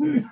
you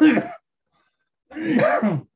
Yeah.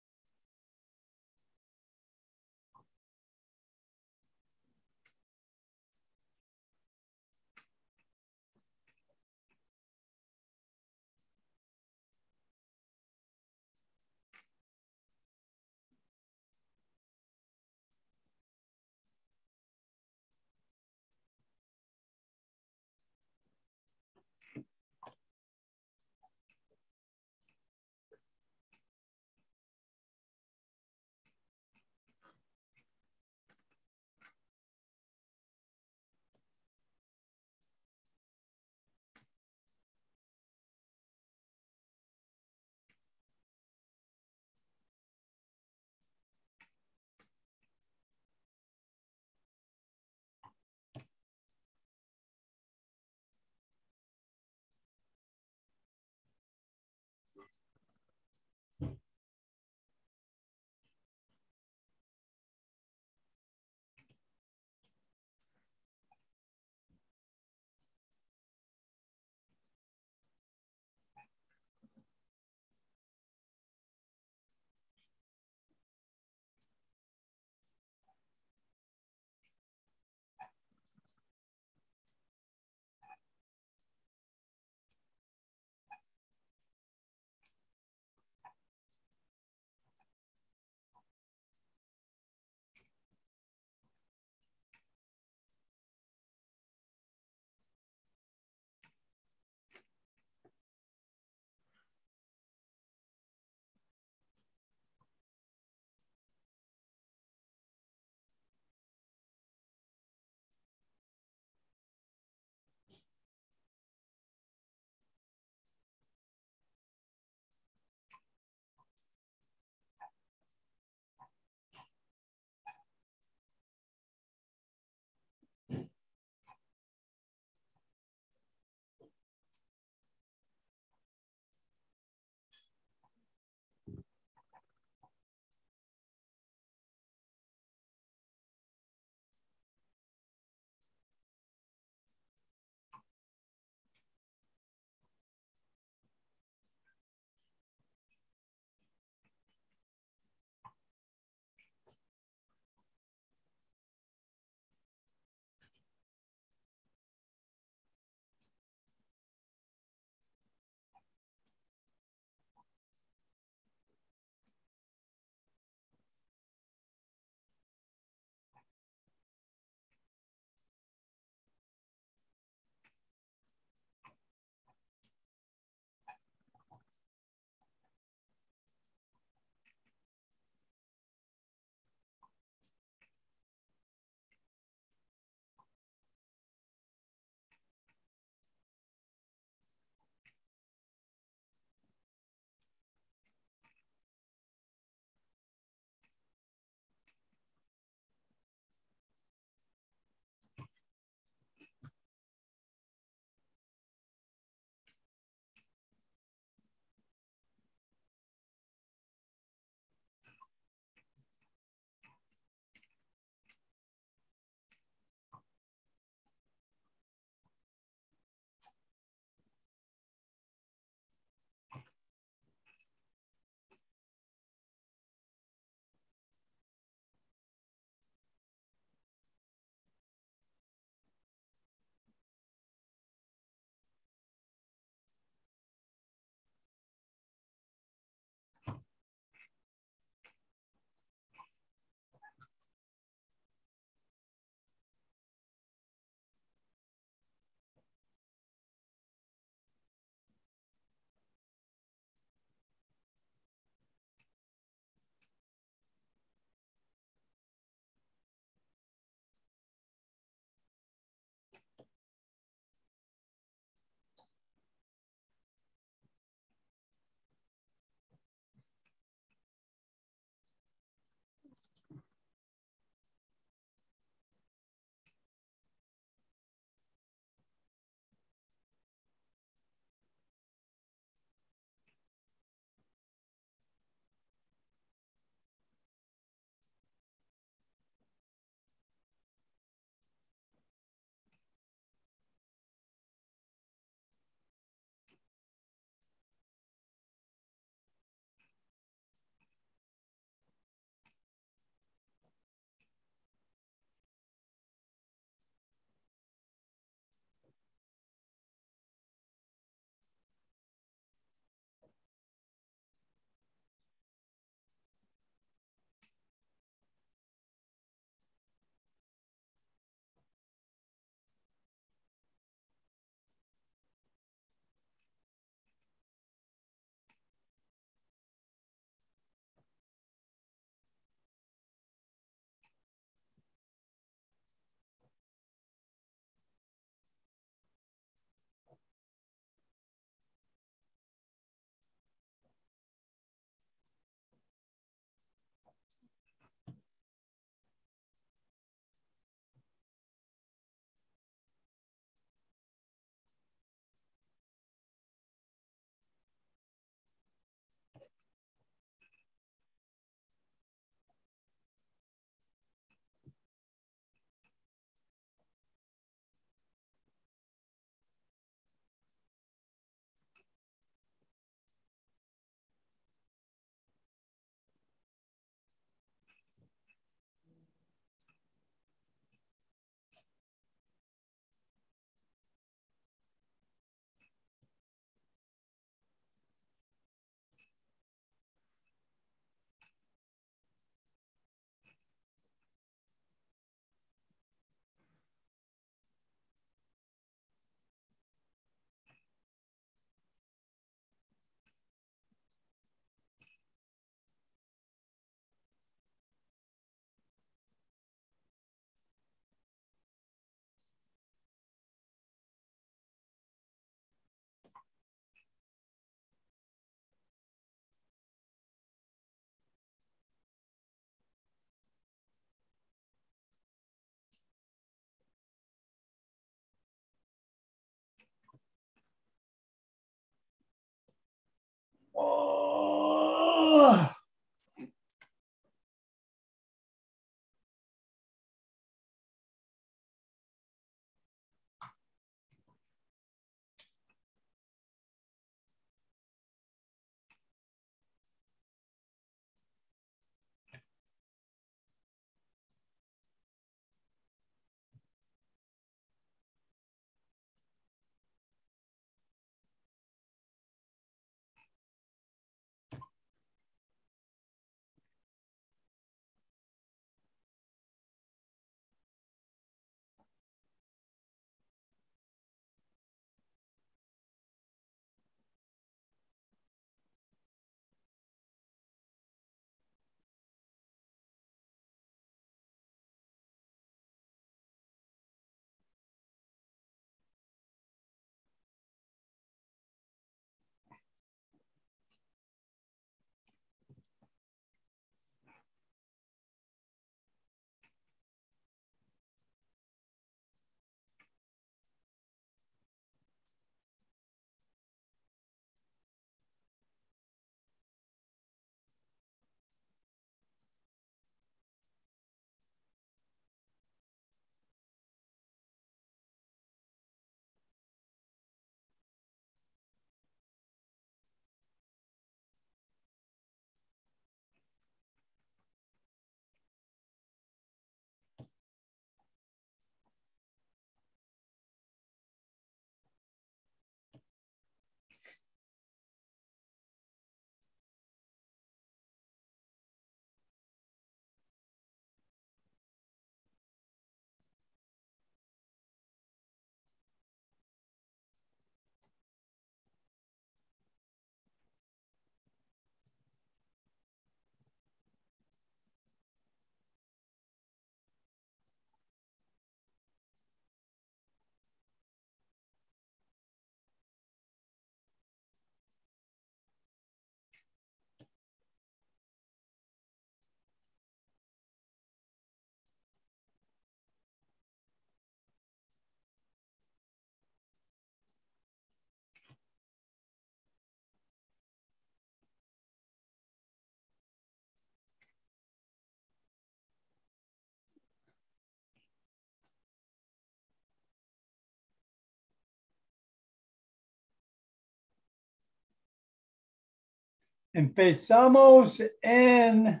Empezamos en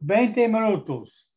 20 minutos.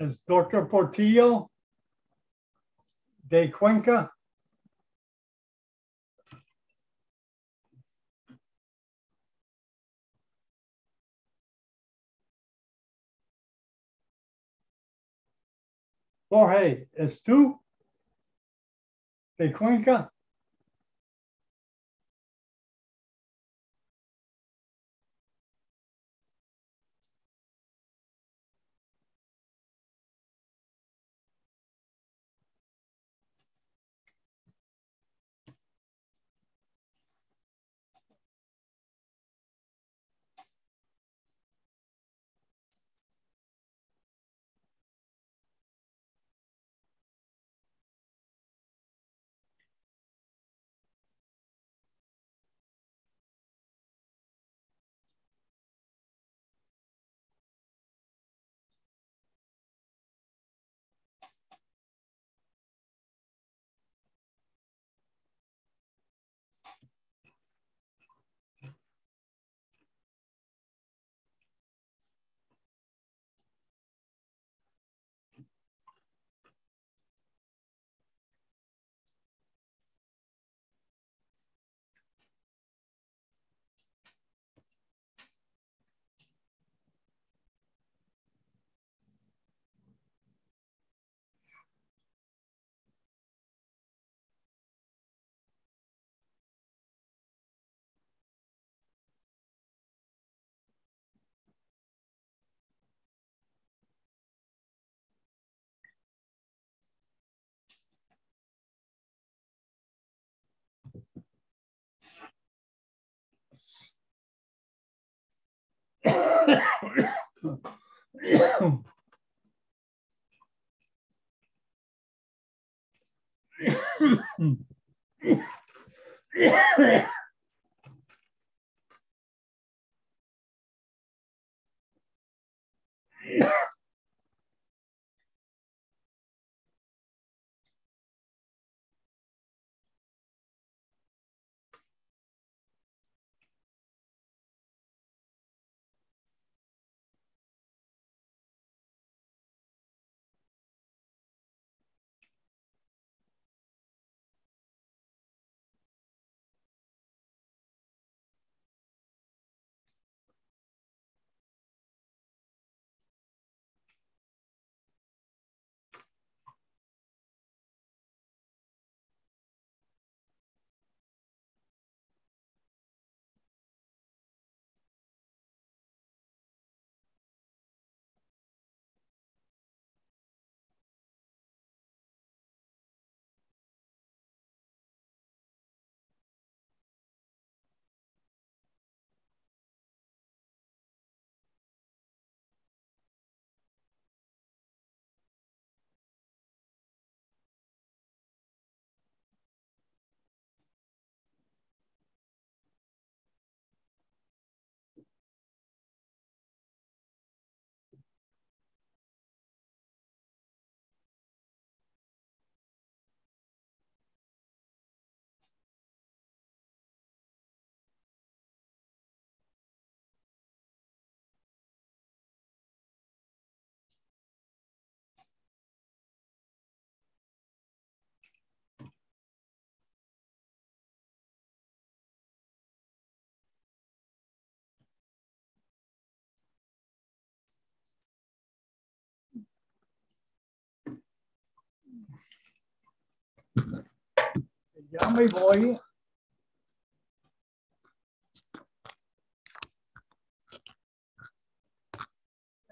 Es Dr. Portillo de Cuenca. Jorge, ¿es tú de Cuenca? Yeah. Llame boy.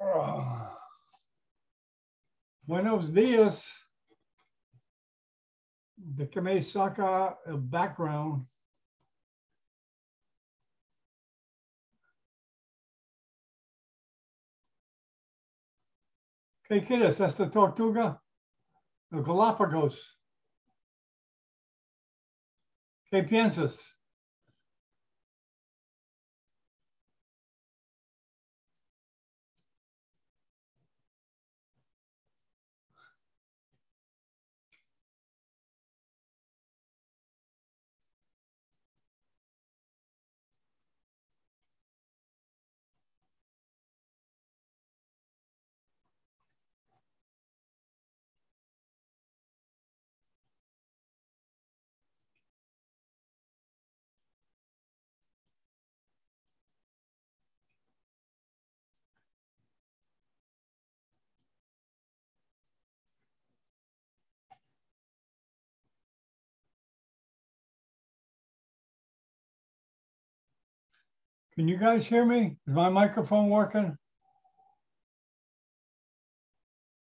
Ah. Buenos días. De que me saca el background. ¿Qué tortuga? El Galápagos. ¿Qué piensas? Can you guys hear me? Is my microphone working?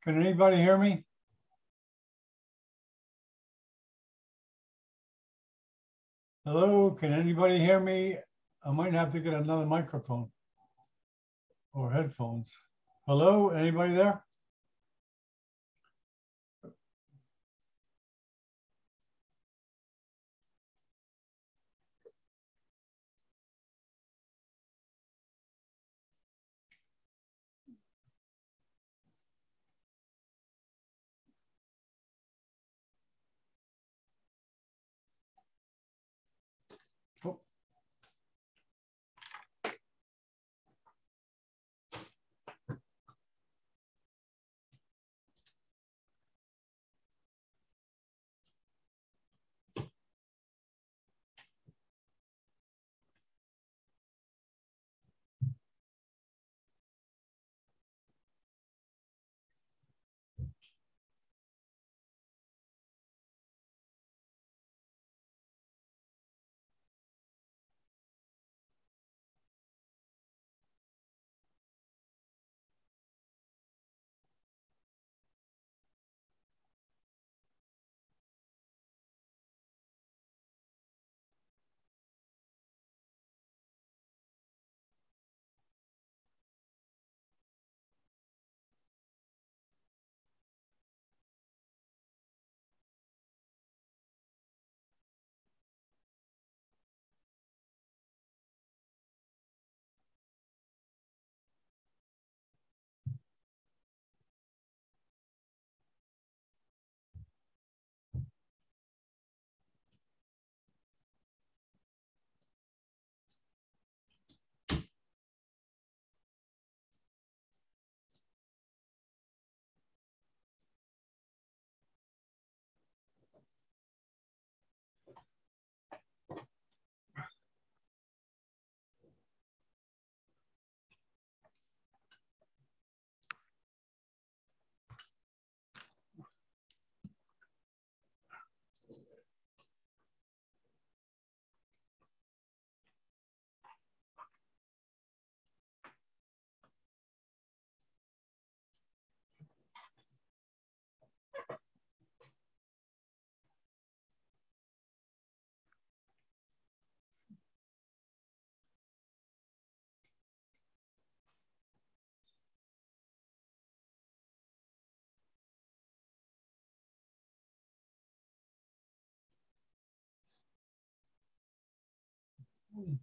Can anybody hear me? Hello, can anybody hear me? I might have to get another microphone or headphones. Hello, anybody there? Oh,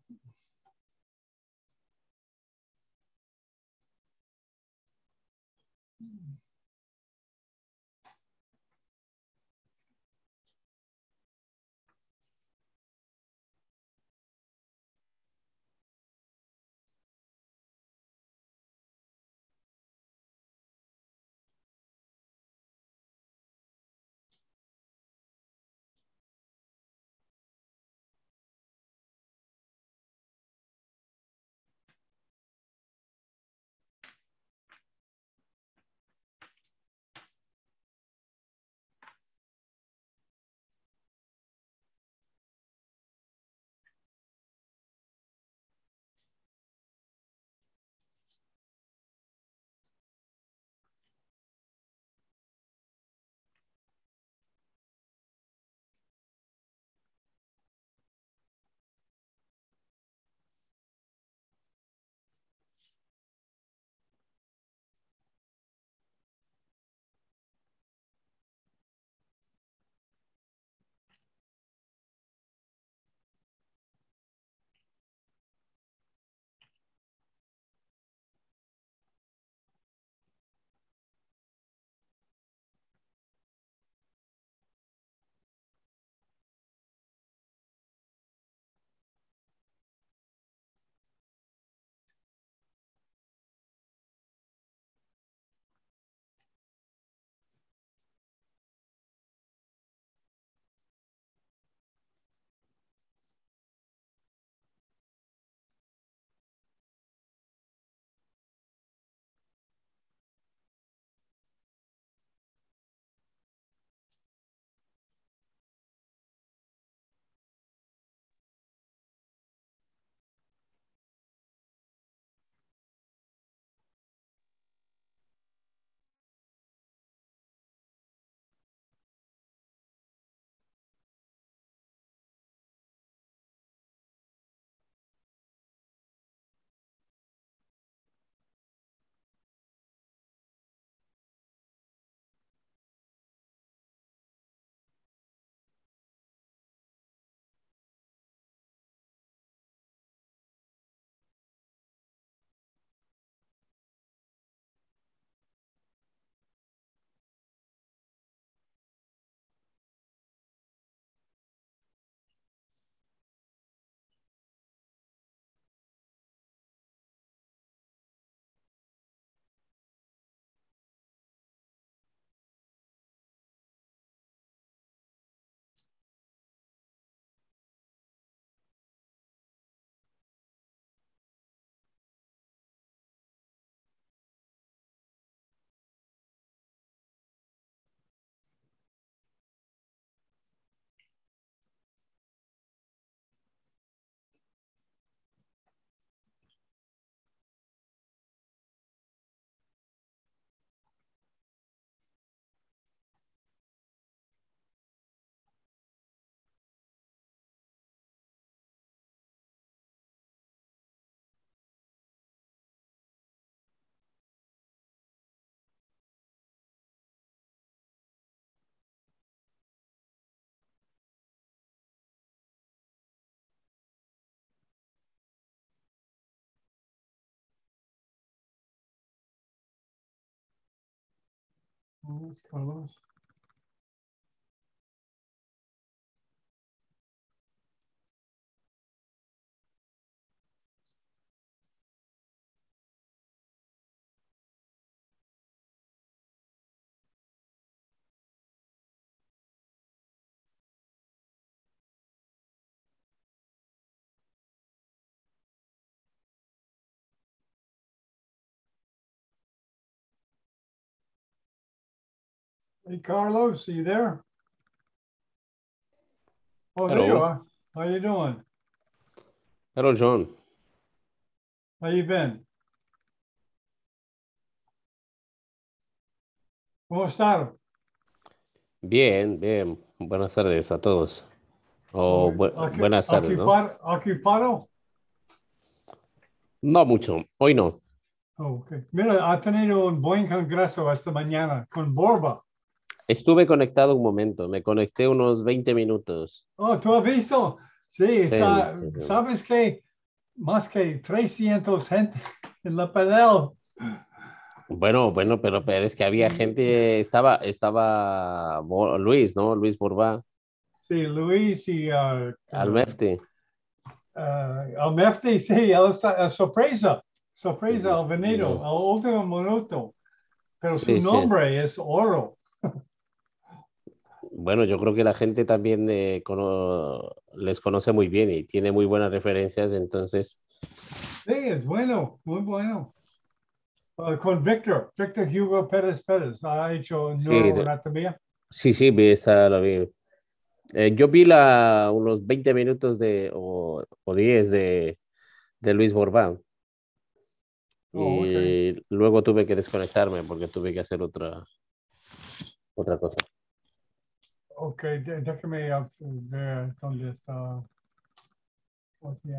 that's Carlos. Hey, Carlos, are you there? Oh, there you Hello. are. How you doing? Hello, John. How you been? ¿Cómo estás? Bien, bien. Buenas tardes a todos. O bu- Ocu- buenas tardes, ¿no? ocupar- ¿Ocupado? No mucho. Hoy no. Oh, ok. Mira, ha tenido un buen congreso esta mañana con Borba. Estuve conectado un momento. Me conecté unos 20 minutos. Oh, ¿tú has visto? Sí, Sí, sa- sí, sí. sabes que más que 300 gente en la pelea. Bueno, bueno, pero, pero es que había gente, estaba, estaba Luis, ¿no? Luis Borbá, Sí, Luis y uh, Almefti. uh, Almefti, sí, él está, uh, sorpresa, sorpresa Ujú, al venido, al último minuto. Pero su nombre es Oro. Bueno, yo creo que la gente también eh, cono- les conoce muy bien y tiene muy buenas referencias, entonces, Sí, es bueno, muy bueno. Uh, con Víctor, Víctor Hugo Pérez Pérez, ha hecho neuroanatomía. sí, sí, vi esa, la vi. Eh, yo vi la, unos 20 minutos de, o, o 10 de, de Luis Borbán. Oh. Y luego tuve que desconectarme porque tuve que hacer otra, otra cosa. Ok, de- déjame uh, ver dónde está. ¿Cómo se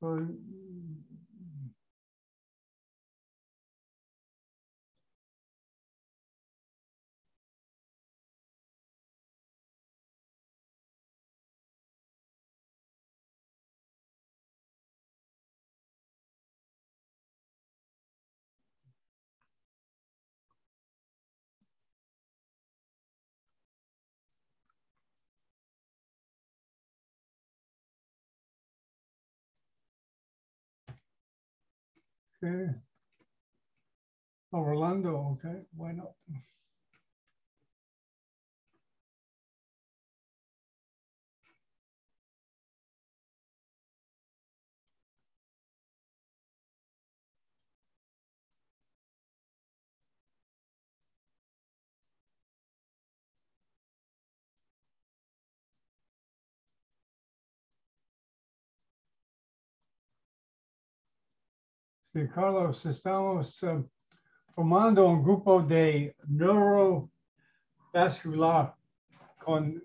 llama? Soy- ¿Qué? Orlando, ok, bueno. Sí, Carlos, estamos eh, formando un grupo de neurovascular con,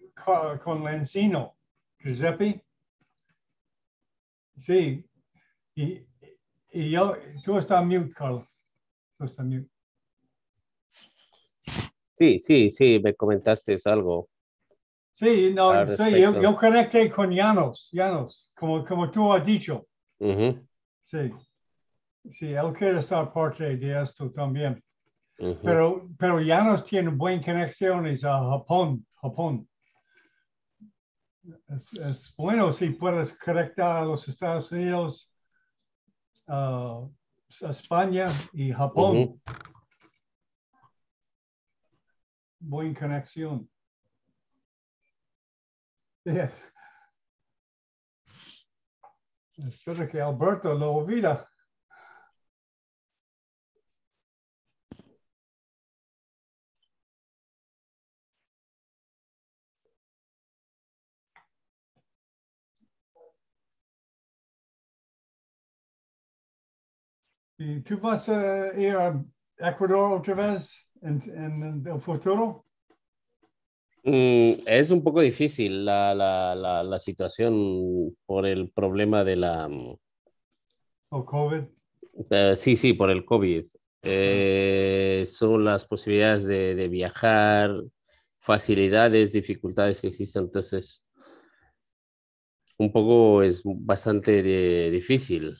con Lencino, Giuseppe. Sí, y, y yo, tú estás mute, Carlos. Tú estás mute. Sí, sí, sí, me comentaste algo. Sí, no, sí, yo, yo conecté con Llanos, Llanos, como, como tú has dicho. Ujú, Sí, sí, él quiere estar parte de esto también. Pero, pero Llanos tiene buenas conexiones a Japón, Japón. Es, es bueno si puedes conectar a los Estados Unidos, a a España y Japón. Ujú. Buena conexión. Yeah. Espero que Alberto lo olvida. Tú vas a ir a Ecuador otra vez en, en el futuro? Mm, es un poco difícil la, la, la, la situación por el problema de la... mm, ¿O COVID? eh, sí, sí, por el COVID. Eh, son las posibilidades de, de viajar, facilidades, dificultades que existen. Entonces, un poco es bastante de- difícil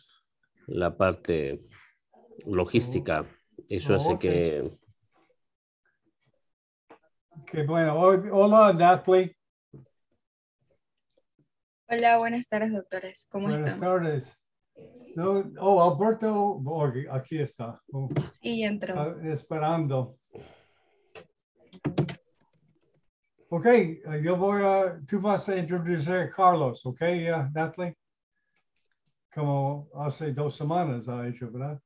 la parte logística. Eso Oh, hace ok. que... Qué bueno. Hola, Natalie. Hola, buenas tardes, doctores. ¿Cómo Buenas están? tardes. No, oh, Alberto Borghi, aquí está. Oh, Sí, entró. ah, esperando. Ok, eh, yo voy a, tú vas a introducir a Carlos, ok, eh, Natalie? Como hace dos semanas ha hecho, ¿verdad?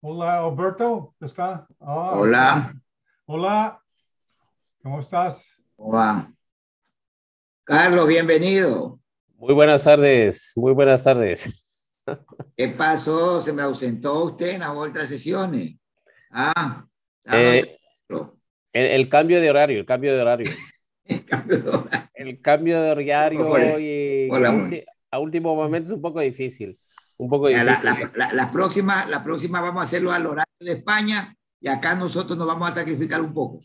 Hola, Alberto, ¿está? Ah, Hola. Hola, ¿cómo estás? Hola. Carlos, bienvenido. Muy buenas tardes, muy buenas tardes. ¿Qué pasó? ¿Se me ausentó usted en la vuelta de sesiones? Ah, eh, el, cambio de horario, el cambio de horario. el cambio de horario. El cambio de horario y, a último momento es un poco difícil. Un poco difícil. La, la, próxima, la próxima vamos a hacerlo al horario de España y acá nosotros nos vamos a sacrificar un poco.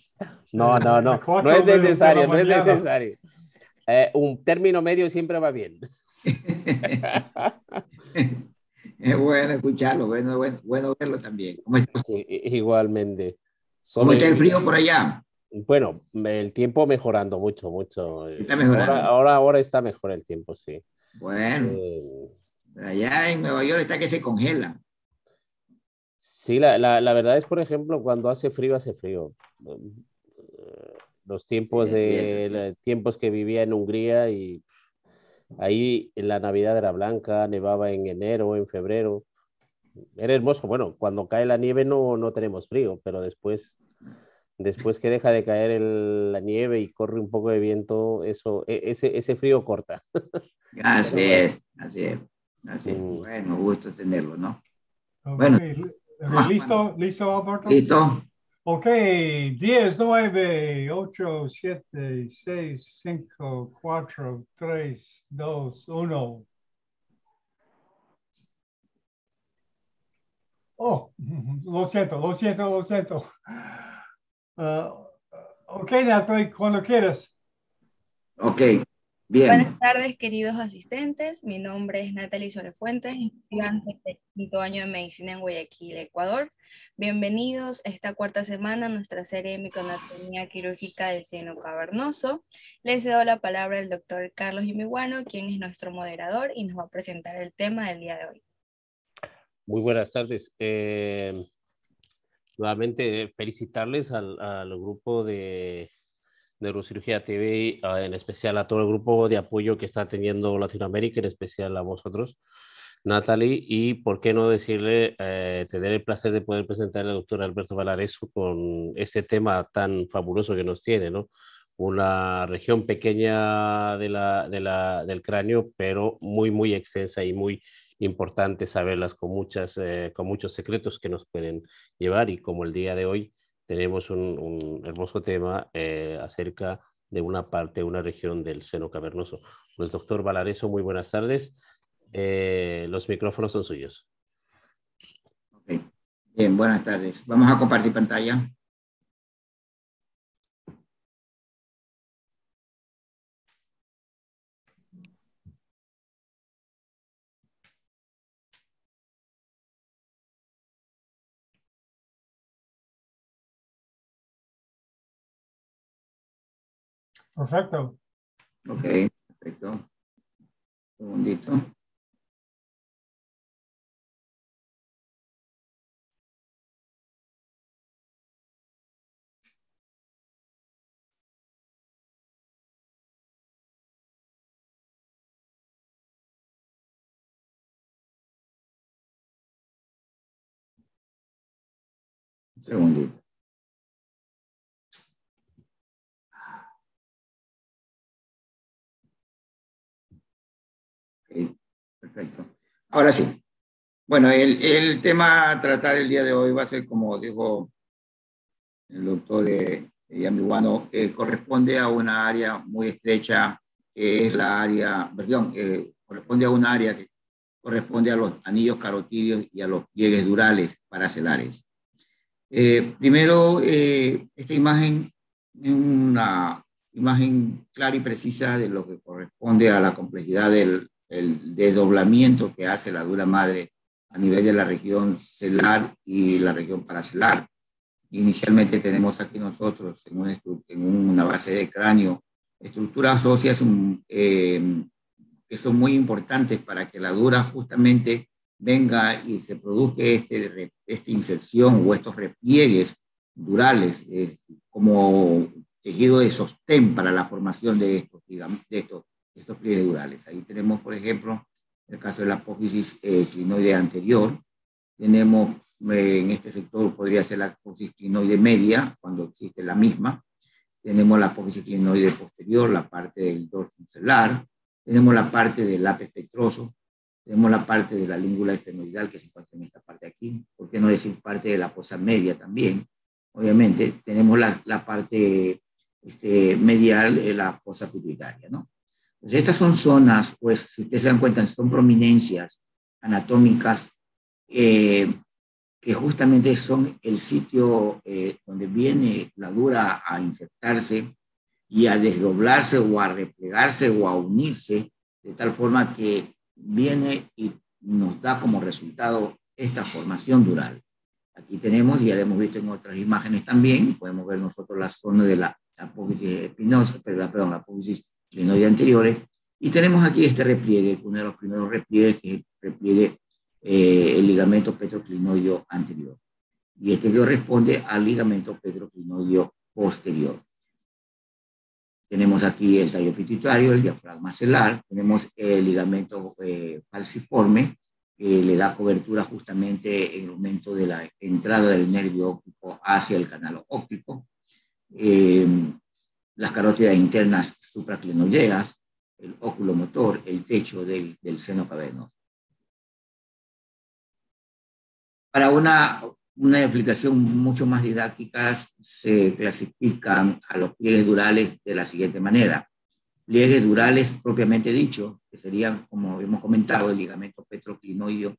No, no, no. No es necesario, no es necesario. Eh, un término medio siempre va bien. es bueno escucharlo, bueno, bueno, bueno verlo también. igualmente. ¿Cómo está el frío por allá? Bueno, el tiempo mejorando mucho, mucho. Está mejorando. Ahora, ahora, está mejor el tiempo, sí. Bueno. Eh, allá en Nueva York está que se congela. Sí, la, la, la, verdad es, por ejemplo, cuando hace frío, hace frío. Los tiempos de tiempos que vivía en Hungría y ahí en la Navidad era blanca, nevaba en enero, en febrero. Era hermoso. Bueno, cuando cae la nieve no, no tenemos frío, pero después después que deja de caer la nieve y corre un poco de viento, eso, e, ese, ese frío corta. Así es, así es. Así mm. Bueno, gusto tenerlo, ¿no? Bueno. ¿Listo? ¿Listo, Alberto? Listo. Ok, 10, 9, 8, 7, 6, 5, 4, 3, 2, 1. Oh, lo siento, lo siento, lo siento. Uh, ok, Natalie, cuando quieras. Ok, bien. Buenas tardes, queridos asistentes. Mi nombre es Natalie Solefuentes, estudiante de quinto año de medicina en Guayaquil, Ecuador. Bienvenidos a esta cuarta semana a nuestra serie de miconatomía quirúrgica del seno cavernoso. Les doy la palabra al doctor Carlos Yumiguano, quien es nuestro moderador y nos va a presentar el tema del día de hoy. Muy buenas tardes. Eh, nuevamente felicitarles al, grupo de Neurocirugía TV, en especial a todo el grupo de apoyo que está teniendo Latinoamérica, en especial a vosotros, Natalie, y por qué no decirle, eh, tener el placer de poder presentar al doctor Alberto Valareso con este tema tan fabuloso que nos tiene, ¿no? Una región pequeña de la, de la, del cráneo, pero muy, muy extensa y muy importante saberlas con, muchas, eh, con muchos secretos que nos pueden llevar y como el día de hoy tenemos un, hermoso tema eh, acerca de una parte, una región del seno cavernoso. Pues doctor Valareso, muy buenas tardes. Eh, los micrófonos son suyos. Bien, buenas tardes. Vamos a compartir pantalla. Perfecto. Ok, perfecto. Un segundito. Un segundito. Perfecto. Ahora sí. Bueno, el, tema a tratar el día de hoy va a ser, como dijo el doctor eh, corresponde a una área muy estrecha, que es la área, perdón, corresponde a un área que corresponde a los anillos carotídeos y a los pliegues durales paracelares. Eh, primero, eh, esta imagen es una imagen clara y precisa de lo que corresponde a la complejidad del el desdoblamiento que hace la dura madre a nivel de la región celular y la región paracelular. Inicialmente tenemos aquí nosotros en una, en una base de cráneo estructuras óseas eh, que son muy importantes para que la dura justamente venga y se produzca este, esta inserción o estos repliegues durales como tejido de sostén para la formación de de estos estos pliegues. Ahí tenemos, por ejemplo, el caso de la apófisis eh, clinoide anterior, tenemos eh, en este sector, podría ser la apófisis clinoide media, cuando existe la misma, tenemos la apófisis clinoide posterior, la parte del dorso celular, tenemos la parte del lápiz espectroso, tenemos la parte de la língula esfenoidal que se encuentra en esta parte aquí, ¿por qué no decir parte de la fosa media también? Obviamente, tenemos la, la parte este, medial, de la fosa pituitaria, ¿no? Estas son zonas, pues, si ustedes se dan cuenta, son prominencias anatómicas eh, que justamente son el sitio eh, donde viene la dura a insertarse y a desdoblarse o a replegarse o a unirse, de tal forma que viene y nos da como resultado esta formación dural. Aquí tenemos, ya lo hemos visto en otras imágenes también, podemos ver nosotros la zona de la apófisis espinosa, perdón, la apófisis clinoide anteriores, y tenemos aquí este repliegue, uno de los primeros repliegues, que es el repliegue, eh, el ligamento petroclinoideo anterior. Y este corresponde al ligamento petroclinoideo posterior. Tenemos aquí el tallo pituitario, el diafragma celular, tenemos el ligamento eh, falciforme, que le da cobertura justamente en el momento de la entrada del nervio óptico hacia el canal óptico. Eh, las carótidas internas supraclinoideas, el óculo motor, el techo del, del seno cavernoso. Para una una explicación mucho más didáctica se clasifican a los pliegues durales de la siguiente manera. Pliegues durales propiamente dicho, que serían, como hemos comentado, el ligamento petroclinoideo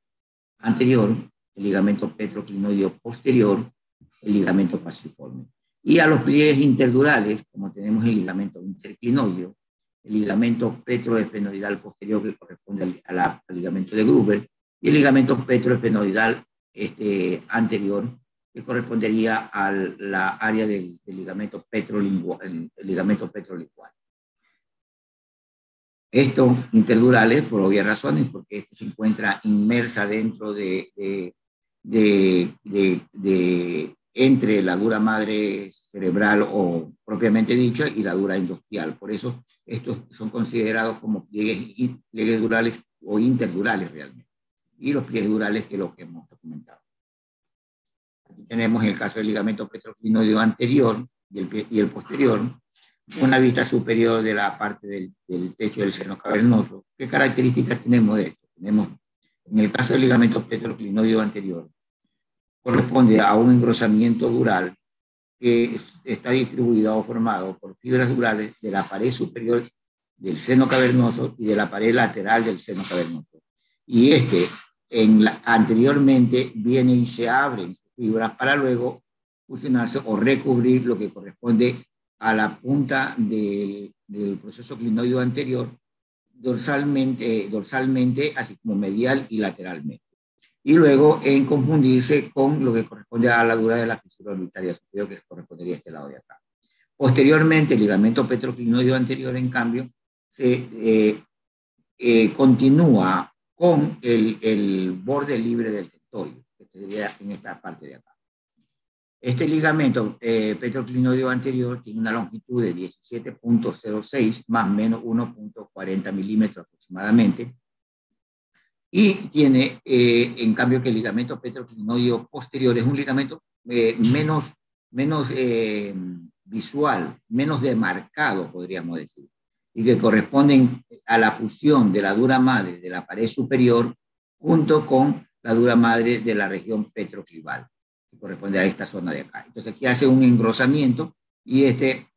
anterior, el ligamento petroclinoideo posterior, el ligamento pasiforme. Y a los pliegues interdurales, como tenemos el ligamento interclinoideo, el ligamento petroespenoidal posterior que corresponde al, al ligamento de Gruber, y el ligamento petroespenoidal este, anterior, que correspondería a la área del, ligamento petrolingual, el ligamento petrolingual. Estos interdurales, por obvias razones, porque este se encuentra inmersa dentro de, de, de, entre la dura madre cerebral o propiamente dicho y la dura industrial. Por eso estos son considerados como pliegues, pliegues durales o interdurales realmente y los pliegues durales que lo que hemos documentado. Aquí tenemos el caso del ligamento petroclinoideo anterior y el, y el posterior, una vista superior de la parte del, del, techo del seno cavernoso. ¿Qué características tenemos de esto? Tenemos, en el caso del ligamento petroclinoideo anterior, corresponde a un engrosamiento dural que está distribuido o formado por fibras durales de la pared superior del seno cavernoso y de la pared lateral del seno cavernoso. Y este en la, anteriormente viene y se abren fibras para luego fusionarse o recubrir lo que corresponde a la punta del, del proceso clinoideo anterior dorsalmente, dorsalmente, así como medial y lateralmente. Y luego en confundirse con lo que corresponde a la dura de la fisura orbitaria superior, que correspondería a este lado de acá. Posteriormente, el ligamento petroclinoideo anterior, en cambio, se eh, eh, continúa con el, el borde libre del territorio, que sería en esta parte de acá. Este ligamento eh, petroclinoideo anterior tiene una longitud de 17.06 más menos 1.40 milímetros aproximadamente. Y tiene, eh, en cambio, que el ligamento petroclinoideo posterior es un ligamento eh, menos, menos eh, visual, menos demarcado, podríamos decir y que corresponden a la fusión de la dura madre de la pared superior junto con la dura madre de la región petroclival, que corresponde a esta zona de acá. Entonces aquí hace un engrosamiento y este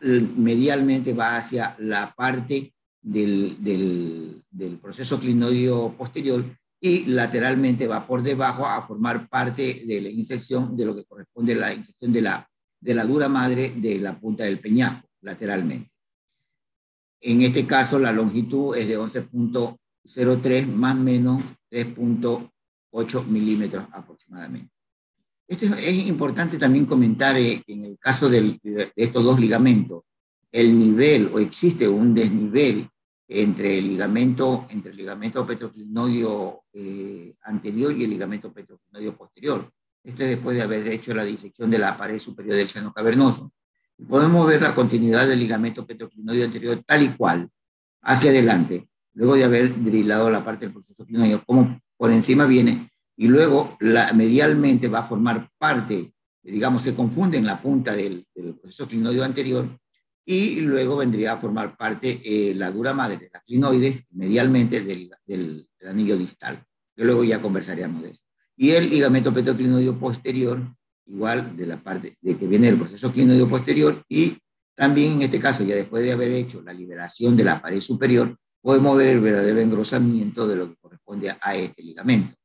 medialmente va hacia la parte del, del, proceso clinoideo posterior y lateralmente va por debajo a formar parte de la insección de lo que corresponde a la insección de la, de la dura madre de la punta del peñasco, lateralmente. En este caso, la longitud es de 11.03 más menos 3.8 milímetros aproximadamente. Esto es, importante también comentar eh, en el caso de estos dos ligamentos, el nivel o existe un desnivel entre el ligamento, entre el ligamento petroclinoideo eh, anterior y el ligamento petroclinoideo posterior. Esto es después de haber hecho la disección de la pared superior del seno cavernoso podemos ver la continuidad del ligamento petroclinoideo anterior tal y cual, hacia adelante, luego de haber drilado la parte del proceso clinoideo, como por encima viene y luego la, medialmente va a formar parte, digamos, se confunde en la punta del, proceso clinoideo anterior y luego vendría a formar parte eh, la dura madre las clinoides medialmente del, anillo distal, que luego ya conversaríamos de eso. Y el ligamento petroclinoideo posterior, igual de la parte de que viene del proceso clinoideo posterior y también en este caso, ya después de haber hecho la liberación de la pared superior, podemos ver el verdadero engrosamiento de lo que corresponde a este ligamento.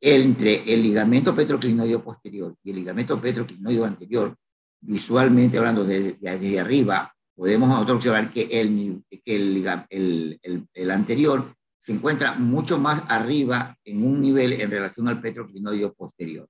Entre el ligamento petroclinoideo posterior y el ligamento petroclinoideo anterior, visualmente hablando desde, arriba, podemos observar que, el, que el, el, el, anterior se encuentra mucho más arriba en un nivel en relación al petroclinoideo posterior.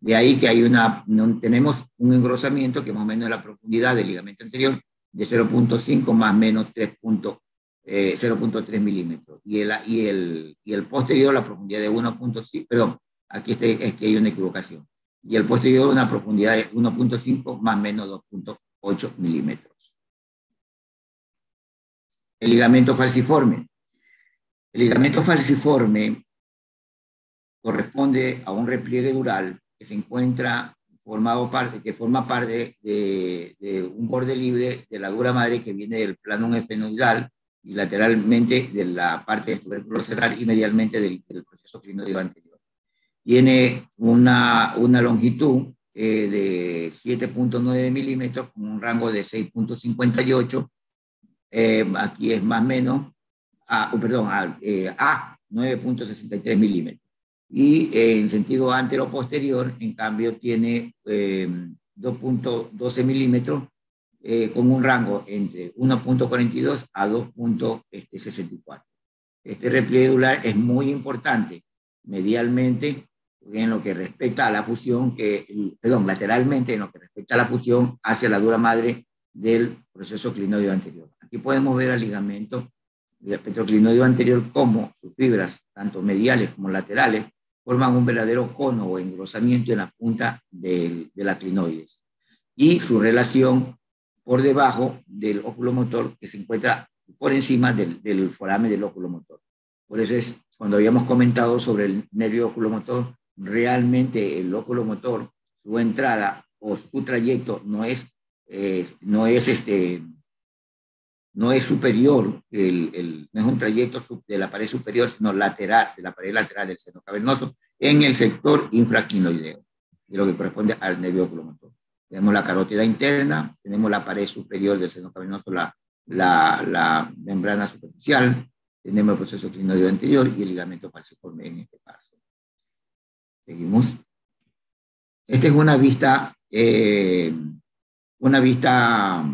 De ahí que hay una, tenemos un engrosamiento que más o menos la profundidad del ligamento anterior de 0.5 más menos 0.3 eh, milímetros. Y el, y, el, y el posterior, la profundidad de 1.5, perdón, aquí este, es que hay una equivocación. Y el posterior, una profundidad de 1.5 más menos 2.8 milímetros. El ligamento falciforme. El ligamento falciforme corresponde a un repliegue dural que se encuentra formado parte, que forma parte de, un borde libre de la dura madre que viene del plano efenoidal y lateralmente de la parte del tubérculo cerebral y medialmente del, proceso clinoideo anterior. Tiene una, una longitud eh, de 7.9 milímetros con un rango de 6.58. Eh, aquí es más o menos, a, perdón, a, eh, a 9.63 milímetros y en sentido antero-posterior, en cambio, tiene 2.12 eh, milímetros eh, con un rango entre 1.42 a 2.64. Este, repliegue es muy importante medialmente en lo que respecta a la fusión, que, perdón, lateralmente en lo que respecta a la fusión hacia la dura madre del proceso clinoideo anterior. Aquí podemos ver el ligamento petroclinoideo anterior como sus fibras, tanto mediales como laterales, forman un verdadero cono o engrosamiento en la punta de la clinoides y su relación por debajo del óculo motor que se encuentra por encima del, del forame del óculo motor. Por eso es cuando habíamos comentado sobre el nervio oculomotor, realmente el óculo motor, su entrada o su trayecto no es, no es este, no es superior, el, el, no es un trayecto de la pared superior, sino lateral, de la pared lateral del seno cavernoso, en el sector infraquinoideo, de lo que corresponde al nervio oculomotor. Tenemos la carótida interna, tenemos la pared superior del seno cavernoso, la, la, la membrana superficial, tenemos el proceso clinoideo anterior y el ligamento falciforme en este caso. Seguimos. Esta es una vista, eh, una vista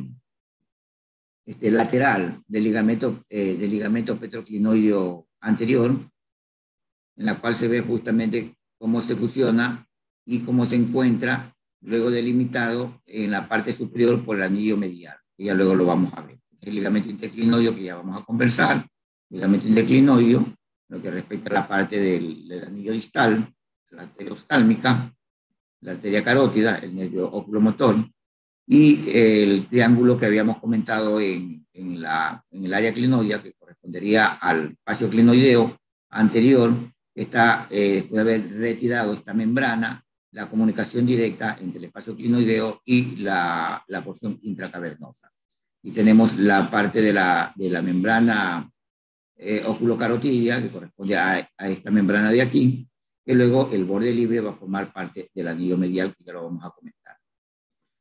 este, lateral del ligamento, eh, del ligamento petroclinoideo anterior, en la cual se ve justamente cómo se fusiona y cómo se encuentra luego delimitado en la parte superior por el anillo medial, y ya luego lo vamos a ver. El ligamento interclinoideo que ya vamos a conversar, ligamento interclinoideo, lo que respecta a la parte del, del anillo distal, la arteria ostálmica, la arteria carótida, el nervio oculomotor, y el triángulo que habíamos comentado en, en, la, en el área clinoidea, que correspondería al espacio clinoideo anterior, está, eh, después de haber retirado esta membrana, la comunicación directa entre el espacio clinoideo y la, la porción intracavernosa. Y tenemos la parte de la, de la membrana eh, oculocarotidia, que corresponde a, a, esta membrana de aquí, que luego el borde libre va a formar parte del anillo medial, que ya lo vamos a comentar.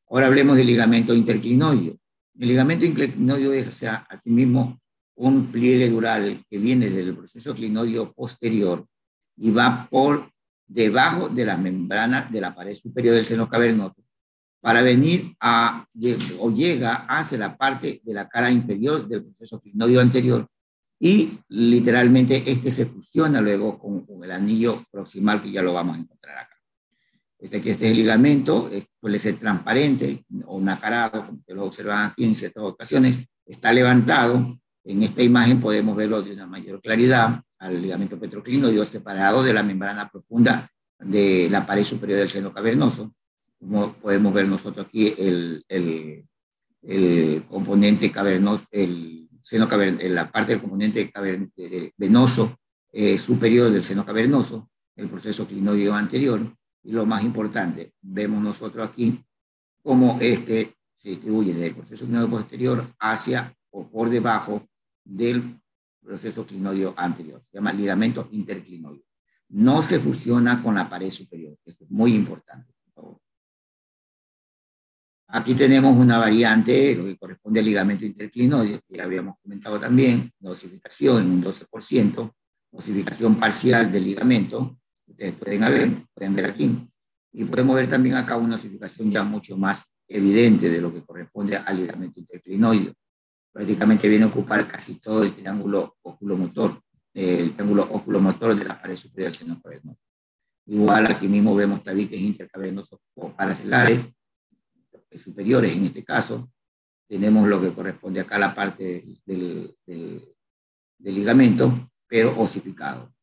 Ahora hablemos del ligamento interclinoideo. El ligamento interclinoideo es, o sea, asimismo, un pliegue dural que viene del proceso clinoideo posterior y va por debajo de la membrana de la pared superior del seno cavernoso para venir a, o llega hacia la parte de la cara inferior del proceso clinoideo anterior y literalmente este se fusiona luego con, con el anillo proximal que ya lo vamos a encontrar acá. Este, que este es el ligamento, suele ser transparente o nacarado, como lo observan aquí en ciertas ocasiones, está levantado. En esta imagen podemos verlo de una mayor claridad al ligamento petroclinoideo separado de la membrana profunda de la pared superior del seno cavernoso. Como podemos ver nosotros aquí el, el, el componente cavernoso, el seno cavernoso, la parte del componente venoso eh, superior del seno cavernoso el proceso clinoideo anterior. Y lo más importante, vemos nosotros aquí cómo este se distribuye desde el proceso clinoideo posterior hacia o por debajo del proceso clinoideo anterior. Se llama ligamento interclinoideo. No se fusiona con la pared superior. Eso es muy importante. Aquí tenemos una variante, lo que corresponde al ligamento interclinoideo, que habíamos comentado también, osificación en un 12%, osificación parcial del ligamento, ustedes pueden ver, pueden ver aquí, y podemos ver también acá una osificación ya mucho más evidente de lo que corresponde al ligamento interclinoideo. Prácticamente viene a ocupar casi todo el triángulo oculomotor, el triángulo oculomotor de la pared superior del seno. Igual aquí mismo vemos tabiques intercavernosos o paracelares, superiores en este caso. Tenemos lo que corresponde acá a la parte del, del, ligamento, pero osificado.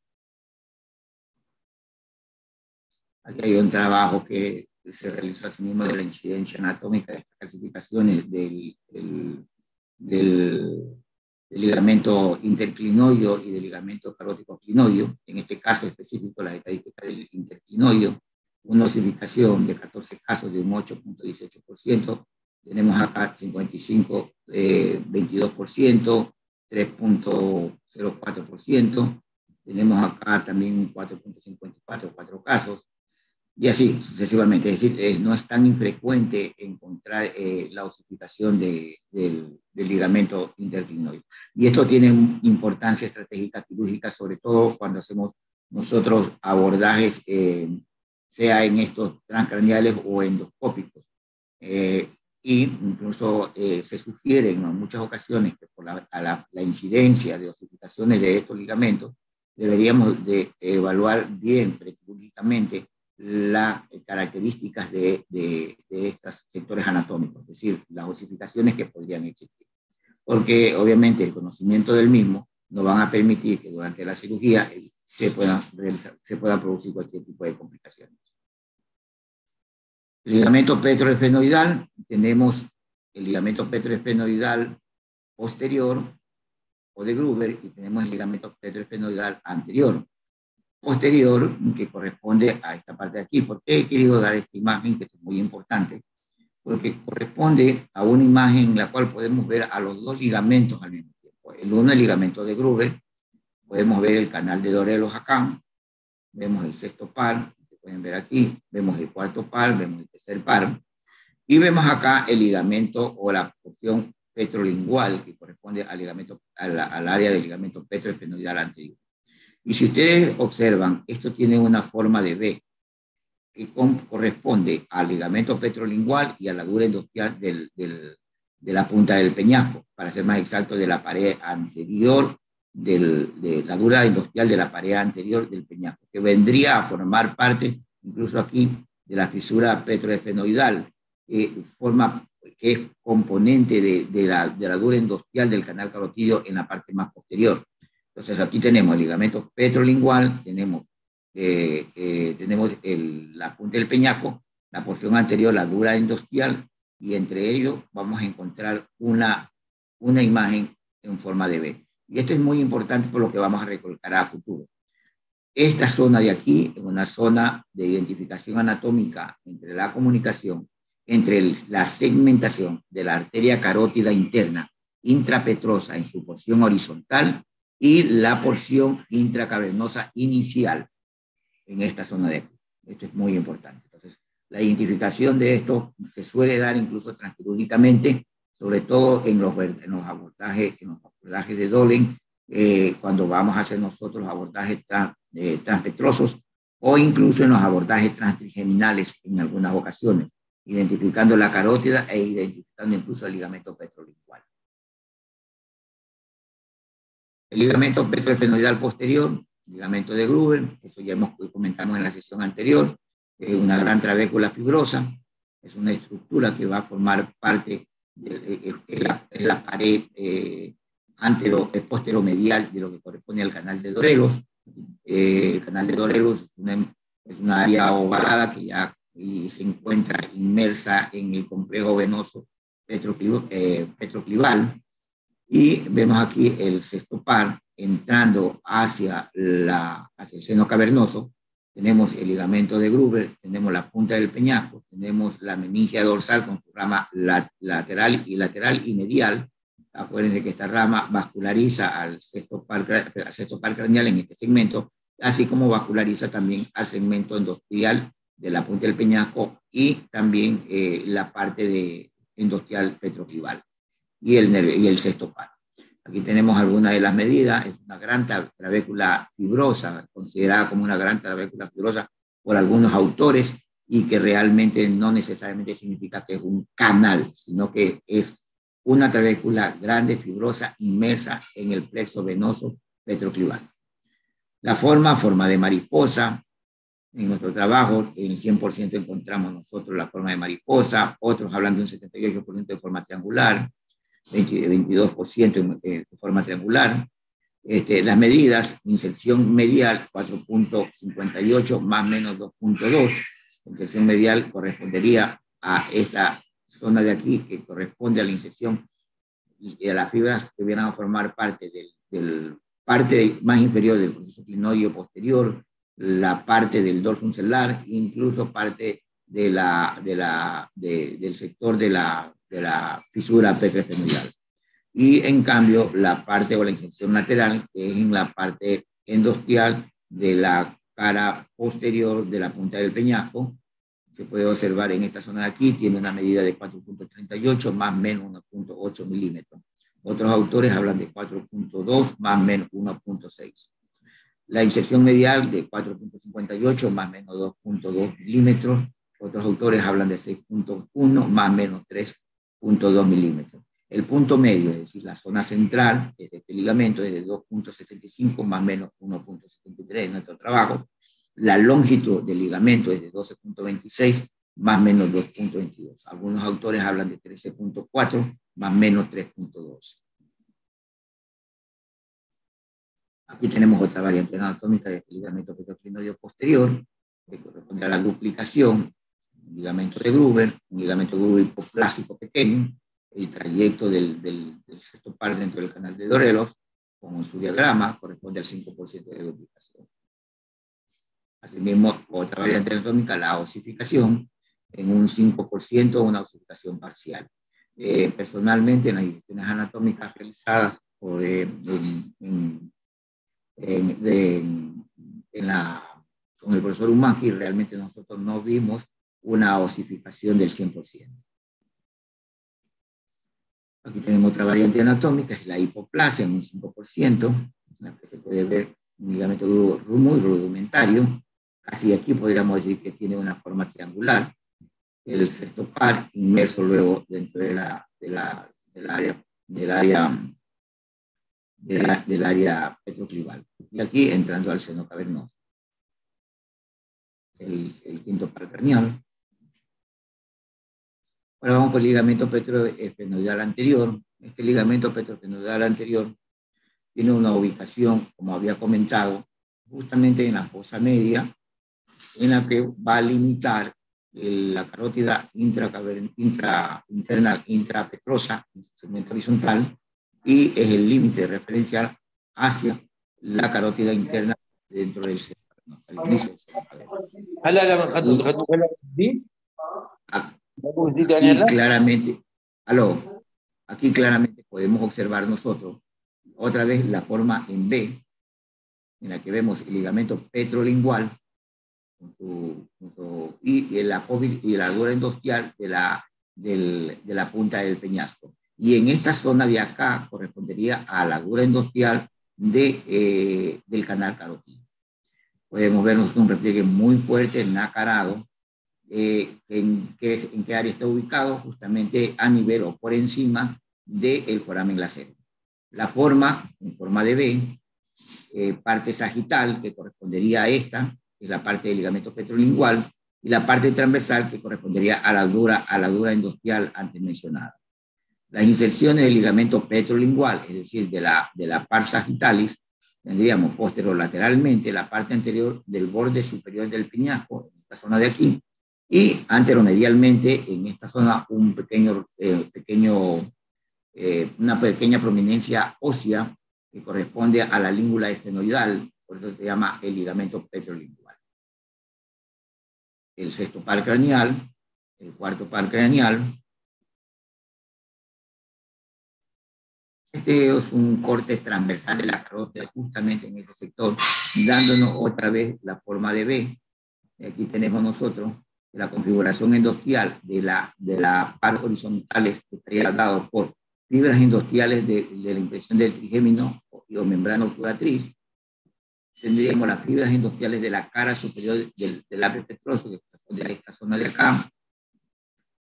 Aquí hay un trabajo que se realizó así mismo de la incidencia anatómica de estas calcificaciones del, del, del, ligamento interclinoideo y del ligamento carótico clinoideo. En este caso específico, las estadísticas del interclinoideo una osificación de 14 casos de un 8.18%, tenemos acá 55, 22%, 3.04%, tenemos acá también 4.54, 4 casos, y así sucesivamente. Es decir, no es tan infrecuente encontrar eh, la osificación de, del, ligamento interclinoide. Y esto tiene importancia estratégica quirúrgica, sobre todo cuando hacemos nosotros abordajes eh, sea en estos transcraniales o endoscópicos. Eh, y incluso eh, se sugiere en muchas ocasiones que por la, la, incidencia de osificaciones de estos ligamentos, deberíamos de evaluar bien prequirúrgicamente las características de, de, de, estos sectores anatómicos, es decir, las osificaciones que podrían existir. Porque obviamente el conocimiento del mismo nos van a permitir que durante la cirugía se pueda, producir cualquier tipo de complicaciones. El ligamento petroesfenoidal, tenemos el ligamento petroesfenoidal posterior o de Gruber y tenemos el ligamento petroesfenoidal anterior. Posterior, que corresponde a esta parte de aquí. ¿Por qué he querido dar esta imagen, que es muy importante? Porque corresponde a una imagen en la cual podemos ver a los dos ligamentos al mismo tiempo. El uno, el ligamento de Gruber, podemos ver el canal de Dorelos acá, vemos el sexto par, pueden ver aquí, vemos el cuarto par, vemos el tercer par, y vemos acá el ligamento o la porción petrolingual que corresponde al, ligamento, al, área del ligamento petroespinoidal anterior. Y si ustedes observan, esto tiene una forma de B, que corresponde al ligamento petrolingual y a la dura industrial del, del, de la punta del peñasco, para ser más exacto, de la pared anterior de la dura industrial de la pared anterior del peñasco, que vendría a formar parte, incluso aquí, de la fisura petroefenoidal, que forma, que es componente de, la, de la dura industrial del canal carotidio en la parte más posterior. Entonces aquí tenemos el ligamento petrolingual, tenemos, eh, eh, tenemos el, la punta del peñasco, la porción anterior, la dura industrial, y entre ellos vamos a encontrar una, una imagen en forma de B. Y esto es muy importante por lo que vamos a recolocar a futuro. Esta zona de aquí es una zona de identificación anatómica entre la comunicación, entre la segmentación de la arteria carótida interna intrapetrosa en su porción horizontal y la porción intracavernosa inicial en esta zona de aquí. Esto es muy importante. Entonces, la identificación de esto se suele dar incluso transquirúrgicamente sobre todo en los, en los abordajes, en los abordajes de Dolen, eh, cuando vamos a hacer nosotros abordajes trans, eh, transpetrosos o incluso en los abordajes transtrigeminales en algunas ocasiones, identificando la carótida e identificando incluso el ligamento petrolingual. El ligamento petroefenoidal posterior, ligamento de Gruber, eso ya hemos comentamos en la sesión anterior, es una gran trabécula fibrosa, es una estructura que va a formar parte en la, la, pared eh, antero, posteromedial de lo que corresponde al canal de Dorelos. Eh, el canal de Dorelos es una, es una área ovalada que ya y se encuentra inmersa en el complejo venoso eh, petroclival. Y vemos aquí el sexto par entrando hacia, la, hacia el seno cavernoso tenemos el ligamento de Gruber, tenemos la punta del peñasco, tenemos la meningia dorsal con su rama lateral y lateral y medial. Acuérdense que esta rama vasculariza al sexto par, al sexto par craneal en este segmento, así como vasculariza también al segmento endostial de la punta del peñasco y también eh, la parte de endostial petroclival y el, y el sexto par. Aquí tenemos algunas de las medidas. Es una gran trabécula fibrosa, considerada como una gran trabécula fibrosa por algunos autores y que realmente no necesariamente significa que es un canal, sino que es una trabécula grande, fibrosa, inmersa en el plexo venoso petroclival. La forma, forma de mariposa. En nuestro trabajo, en el 100% encontramos nosotros la forma de mariposa, otros hablan de un 78% de forma triangular, 22% en, forma triangular. Este, las medidas, inserción medial 4.58 más menos 2.2. Inserción medial correspondería a esta zona de aquí que corresponde a la inserción y a las fibras que vienen a formar parte del, del parte más inferior del proceso clinoideo posterior, la parte del dorso celular, incluso parte de la, de la, del sector de la de la fisura petrofenoidal. Y en cambio, la parte o la inserción lateral, que es en la parte endostial de la cara posterior de la punta del peñasco, se puede observar en esta zona de aquí, tiene una medida de 4.38 más menos 1.8 milímetros. Otros autores hablan de 4.2 más menos 1.6. La inserción medial de 4.58 más menos 2.2 milímetros. Otros autores hablan de 6.1 más menos 3 0.2 milímetros. El punto medio, es decir, la zona central de este ligamento es de 2.75 más menos 1.73 en nuestro trabajo. La longitud del ligamento es de 12.26 más menos 2.22. Algunos autores hablan de 13.4 más menos 3.2. Aquí tenemos otra variante anatómica de este ligamento petroclinoideo posterior, que corresponde a la duplicación un ligamento de Gruber, un ligamento de Gruber hipoplásico pequeño, el trayecto del, del, sexto par dentro del canal de Dorelos, con su diagrama, corresponde al 5% de duplicación. Asimismo, otra variante anatómica, la osificación, en un 5%, una osificación parcial. Eh, personalmente, en las disciplinas anatómicas realizadas por, eh, en, en, en, la, con el profesor Umanqui, realmente nosotros no vimos una osificación del 100%. Aquí tenemos otra variante anatómica, es la hipoplasia en un 5%, en la que se puede ver un ligamento muy rudimentario. Casi aquí podríamos decir que tiene una forma triangular. El sexto par inmerso luego dentro de la, del área, del área, del área petroclival. Y aquí entrando al seno cavernoso. El, el quinto par craneal. Ahora vamos con el ligamento petroespinoidal anterior. Este ligamento petroespinoidal anterior tiene una ubicación, como había comentado, justamente en la fosa media, en la que va a limitar la carótida intra, interna intrapetrosa, segmento horizontal, y es el límite referencial hacia la carótida interna dentro del cerebro. Aquí claramente, aló, aquí claramente podemos observar nosotros otra vez la forma en B, en la que vemos el ligamento petrolingual y, la, y la dura endostial de la, de la punta del peñasco. Y en esta zona de acá correspondería a la dura endostial de, eh, del canal carotídeo. Podemos vernos un repliegue muy fuerte, nacarado, eh, en, qué, en qué área está ubicado, justamente a nivel o por encima del foramen glacero. La forma, en forma de B, eh, parte sagital, que correspondería a esta, es la parte del ligamento petrolingual, y la parte transversal, que correspondería a la dura, a la dura endostial antes mencionada. Las inserciones del ligamento petrolingual, es decir, de la, de la par sagitalis, tendríamos posterolateralmente la parte anterior del borde superior del piñasco, en esta zona de aquí, y anteromedialmente en esta zona un pequeño, eh, pequeño, eh, una pequeña prominencia ósea que corresponde a la língula estenoidal, por eso se llama el ligamento petrolingual. el sexto par craneal, el cuarto par craneal. Este es un corte transversal de la carótida justamente en ese sector, dándonos otra vez la forma de B. Aquí tenemos nosotros la configuración endostial de la, de la par horizontales que estaría dado por fibras endostiales de, de la impresión del trigémino o membrana obturatriz, tendríamos las fibras industriales de la cara superior del, del labio petroso, que corresponde a esta zona de acá,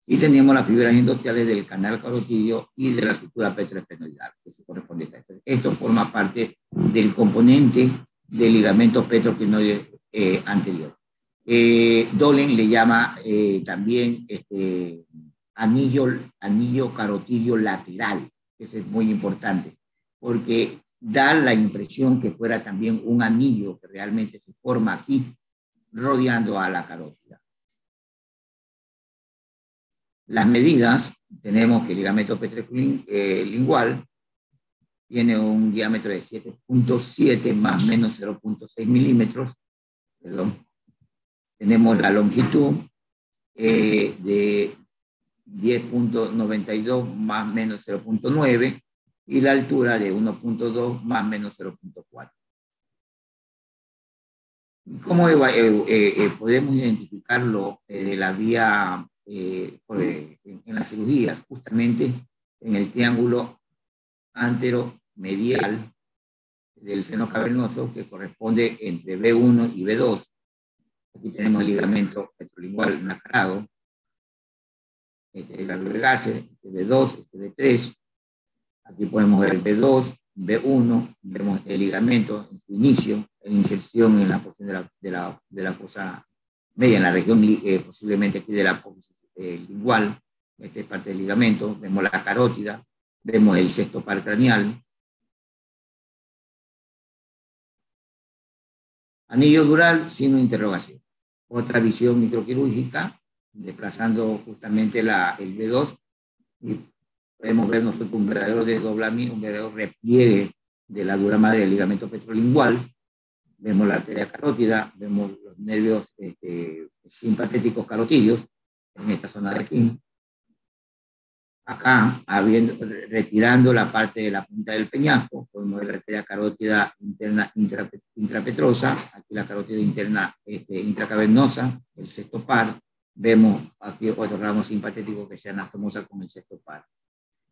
y tendríamos las fibras industriales del canal carotidio y de la estructura petroespinoidal, que se corresponde a esta. Esto forma parte del componente del ligamento petroespinoide eh, anterior. Eh, Dolen le llama eh, también este, anillo, anillo carotidio lateral, que es muy importante, porque da la impresión que fuera también un anillo que realmente se forma aquí, rodeando a la carótida. Las medidas, tenemos que el ligamento petrolingual eh, tiene un diámetro de 7.7 más menos 0.6 milímetros, perdón. Tenemos la longitud eh, de 10.92 más menos 0.9 y la altura de 1.2 más menos 0.4. ¿Cómo eh, eh, eh, podemos identificarlo de la vía en, la cirugía? Justamente en el triángulo anteromedial del seno cavernoso que corresponde entre B1 y B2. Aquí tenemos el ligamento petrolingual nacarado, este, el agregase, este B2, este B3, Aquí podemos ver el B2, B1, vemos el ligamento en su inicio, en inserción en la porción de la, de la, de la fosa media, en la región eh, posiblemente aquí de la eh, lingual, esta es parte del ligamento, vemos la carótida, vemos el sexto par craneal. Anillo dural, signo interrogación. Otra visión microquirúrgica, desplazando justamente la, el B2 y podemos ver nosotros un verdadero desdoblamiento, un verdadero repliegue de la dura madre del ligamento petrolingual. Vemos la arteria carótida, vemos los nervios este, simpatéticos carotidios en esta zona de aquí. Acá, habiendo, retirando la parte de la punta del peñasco, podemos ver la carótida interna intrapetrosa, aquí la carótida interna este, intracavernosa, el sexto par. Vemos aquí otro ramo simpatético que se anastomosa con el sexto par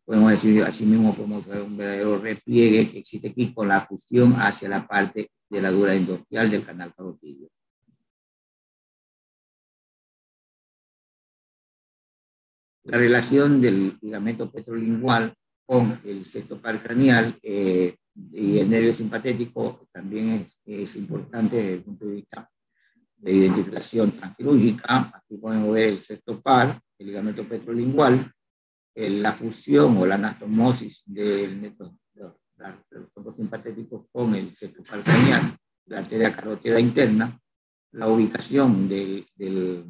podemos decir, así mismo podemos ver un verdadero repliegue que existe aquí con la fusión hacia la parte de la dura industrial del canal carotidio. La relación del ligamento petrolingual con el sexto par craneal eh, y el nervio simpatético también es, es, importante desde el punto de vista de identificación transquirúrgica. Aquí podemos ver el sexto par, el ligamento petrolingual, la fusión o la anastomosis del los simpatéticos con el cefalocranial, la arteria carótida interna, la ubicación del, del,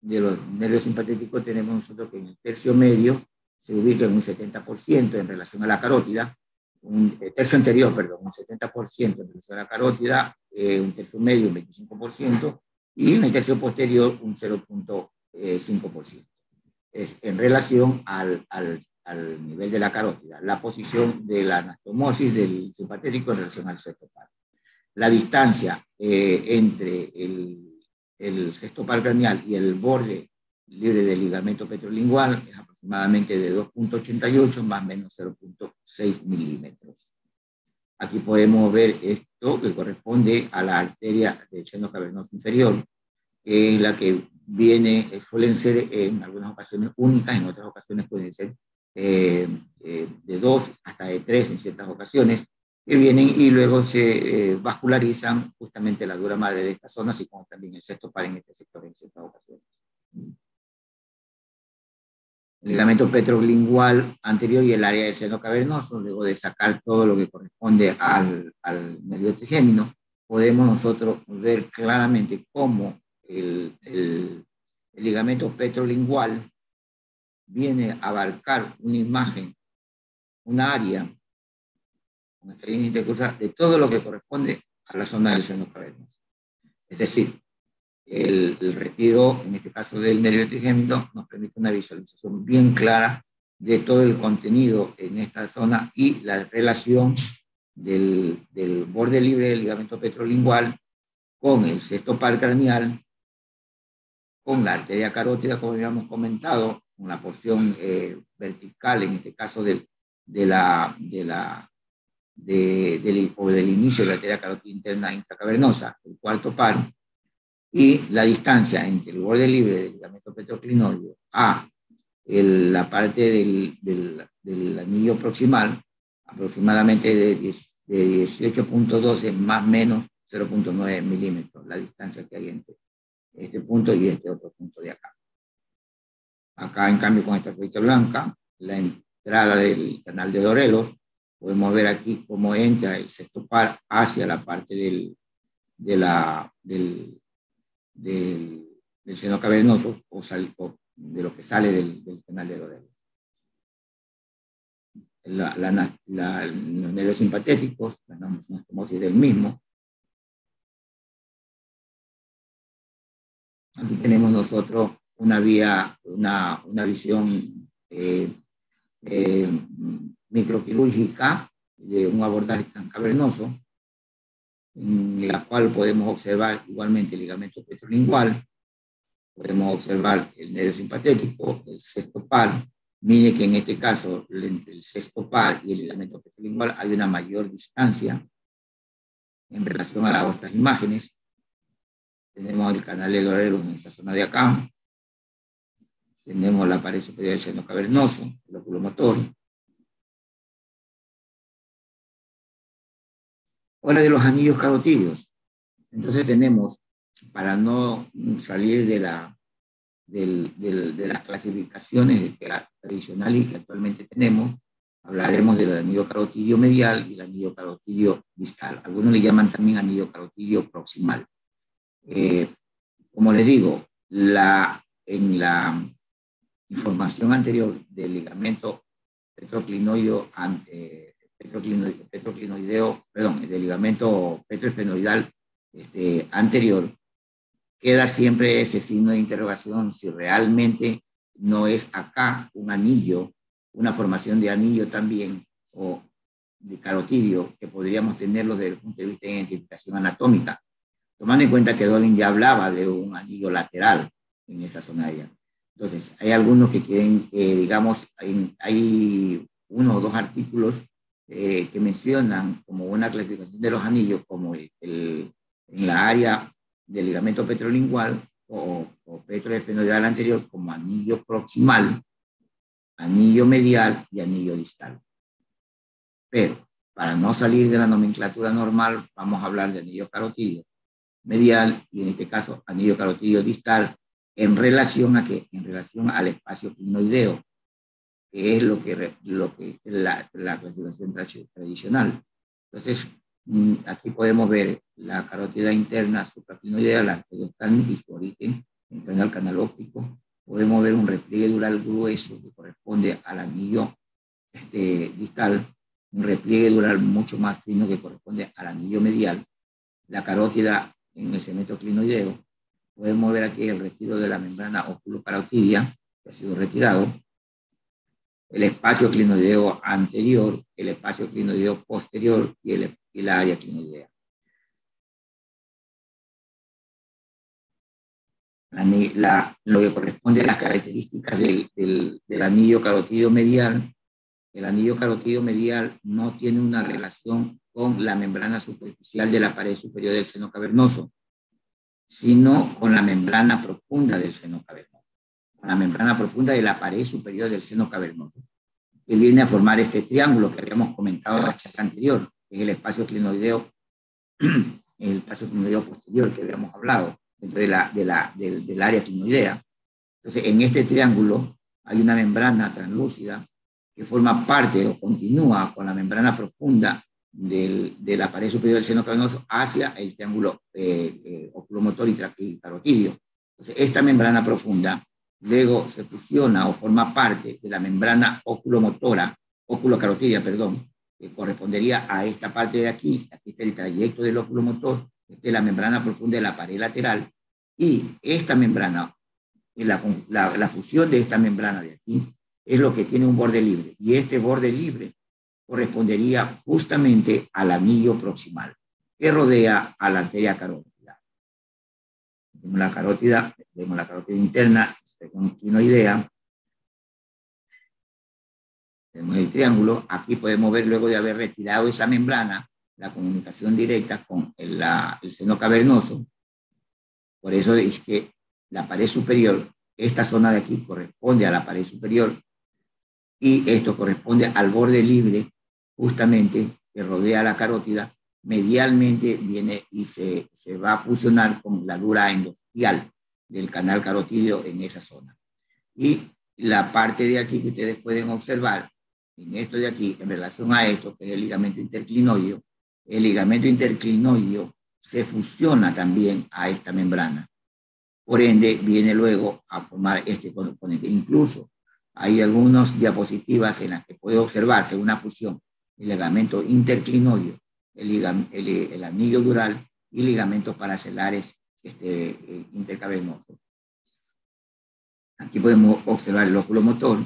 de los nervios simpatéticos tenemos nosotros que en el tercio medio se ubica en un 70% en relación a la carótida, un eh, tercio anterior, perdón, un 70% en relación a la carótida, eh, un tercio medio un 25% y en el tercio posterior un 0.5% es en relación al, al, al, nivel de la carótida, la posición de la anastomosis del simpatético en relación al sexto. La distancia eh, entre el, el sexto par craneal y el borde libre del ligamento petrolingual es aproximadamente de 2.88 más menos 0.6 milímetros. Aquí podemos ver esto que corresponde a la arteria del seno cavernoso inferior, que es la que viene, eh, suelen ser en algunas ocasiones únicas, en otras ocasiones pueden ser eh, eh, de dos hasta de tres en ciertas ocasiones, que vienen y luego se vascularizan justamente la dura madre de esta zona, así como también el sexto par en este sector en ciertas ocasiones. El ligamento petrolingual anterior y el área del seno cavernoso, luego de sacar todo lo que corresponde al, al nervio trigémino, podemos nosotros ver claramente cómo el, el, ligamento petrolingual viene a abarcar una imagen, una área, una de todo lo que corresponde a la zona del seno cavernoso. Es decir, el, retiro, en este caso del nervio trigémino, nos permite una visualización bien clara de todo el contenido en esta zona y la relación del, del borde libre del ligamento petrolingual con el sexto par craneal, con la arteria carótida, como habíamos comentado, con la porción eh, vertical, en este caso del, de la, de la, de, del, o del inicio de la arteria carótida interna intracavernosa, el cuarto par, y la distancia entre el borde libre del ligamento petroclinoideo a la parte del, del, del, anillo proximal, aproximadamente de, de 18.12 más menos 0.9 milímetros, la distancia que hay entre este punto y este otro punto de acá. Acá, en cambio, con esta flechita blanca, la entrada del canal de Dorelos, podemos ver aquí cómo entra el sexto par hacia la parte del, de la, del, del, seno cavernoso o, de lo que sale del, canal de Dorelos. La, la, los nervios simpatéticos, la anastomosis del mismo, Aquí tenemos nosotros una vía, una, una visión eh, eh, microquirúrgica de un abordaje transcavernoso, en la cual podemos observar igualmente el ligamento petrolingual, podemos observar el nervio simpatético, el sexto par. Mire que en este caso, entre el sexto par y el ligamento petrolingual hay una mayor distancia en relación a las otras imágenes. Tenemos el canal de Dorero en esta zona de acá. Tenemos la pared superior del seno cavernoso, el oculomotor. Ahora de los anillos carotídeos. Entonces tenemos, para no salir de, la, de las clasificaciones tradicionales que actualmente tenemos, hablaremos del anillo carotidio medial y el anillo carotidio distal. Algunos le llaman también anillo carotidio proximal. Eh, como les digo, la, en la información anterior del ligamento petroclinoideo, eh, petroclinoideo, perdón, del ligamento petroespenoidal este, anterior, queda siempre ese signo de interrogación si realmente no es acá un anillo, una formación de anillo también, o de carotidio, que podríamos tenerlo desde el punto de vista de identificación anatómica tomando en cuenta que Dolin ya hablaba de un anillo lateral en esa zona allá. Entonces, hay algunos que quieren, digamos, hay, uno o dos artículos eh, que mencionan como una clasificación de los anillos, como el, en la área del ligamento petrolingual o, o anterior, como anillo proximal, anillo medial y anillo distal. Pero para no salir de la nomenclatura normal, vamos a hablar de anillo carotidio medial y en este caso anillo carotidio distal en relación a qué? En relación al espacio clinoideo, que es lo que, lo que la, la clasificación tradicional. Entonces, mm, aquí podemos ver la carótida interna supraclinoidea, la arteriostal y su origen entrando al canal óptico. Podemos ver un repliegue dural grueso que corresponde al anillo este, distal, un repliegue dural mucho más fino que corresponde al anillo medial. La carótida en el cemento clinoideo. Podemos ver aquí el retiro de la membrana oculocarotidia, que ha sido retirado, el espacio clinoideo anterior, el espacio clinoideo posterior y el, y área clinoidea. La, lo que corresponde a las características del, del, anillo carotidio medial, el anillo carotidio medial no tiene una relación con la membrana superficial de la pared superior del seno cavernoso, sino con la membrana profunda del seno cavernoso, la membrana profunda de la pared superior del seno cavernoso, que viene a formar este triángulo que habíamos comentado en la charla anterior, que es el espacio clinoideo, el espacio clinoideo posterior que habíamos hablado, dentro de la, de la, del, del área clinoidea. Entonces, en este triángulo hay una membrana translúcida que forma parte o continúa con la membrana profunda de la pared superior del seno cavernoso hacia el triángulo eh, eh, oculomotor y carotidio. Entonces, esta membrana profunda luego se fusiona o forma parte de la membrana oculomotora, oculocarotidia, perdón, que correspondería a esta parte de aquí. Aquí está el trayecto del oculomotor, esta es la membrana profunda de la pared lateral, Y esta membrana, la, la, la fusión de esta membrana de aquí, es lo que tiene un borde libre. Y este borde libre correspondería justamente al anillo proximal que rodea a la arteria carótida. Tenemos la carótida, vemos la carótida interna, idea. Tenemos el triángulo. Aquí podemos ver, luego de haber retirado esa membrana, la comunicación directa con el, el seno cavernoso. Por eso es que la pared superior, esta zona de aquí corresponde a la pared superior y esto corresponde al borde libre justamente que rodea la carótida, medialmente viene y se, se va a fusionar con la dura endostial del canal carotídeo en esa zona. Y la parte de aquí que ustedes pueden observar, en esto de aquí, en relación a esto, que es el ligamento interclinoideo, el ligamento interclinoideo se fusiona también a esta membrana. Por ende, viene luego a formar este componente. Incluso hay algunas diapositivas en las que puede observarse una fusión el ligamento interclinoideo, el, el, anillo dural y ligamentos paracelares este, eh, intercavernosos. Aquí podemos observar el óculo motor,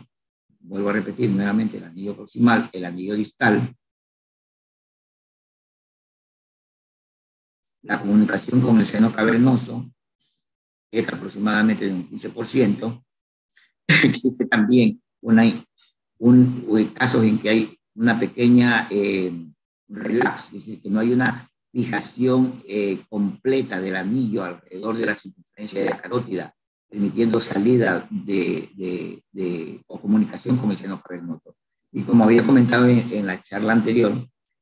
vuelvo a repetir nuevamente el anillo proximal, el anillo distal, la comunicación con el seno cavernoso es aproximadamente de un 15%. Existe también una, un, casos en que hay una pequeña eh, relax, es decir, que no hay una fijación eh, completa del anillo alrededor de la circunferencia de la carótida, permitiendo salida de, de, o comunicación con el seno cavernoso. Y como había comentado en, la charla anterior,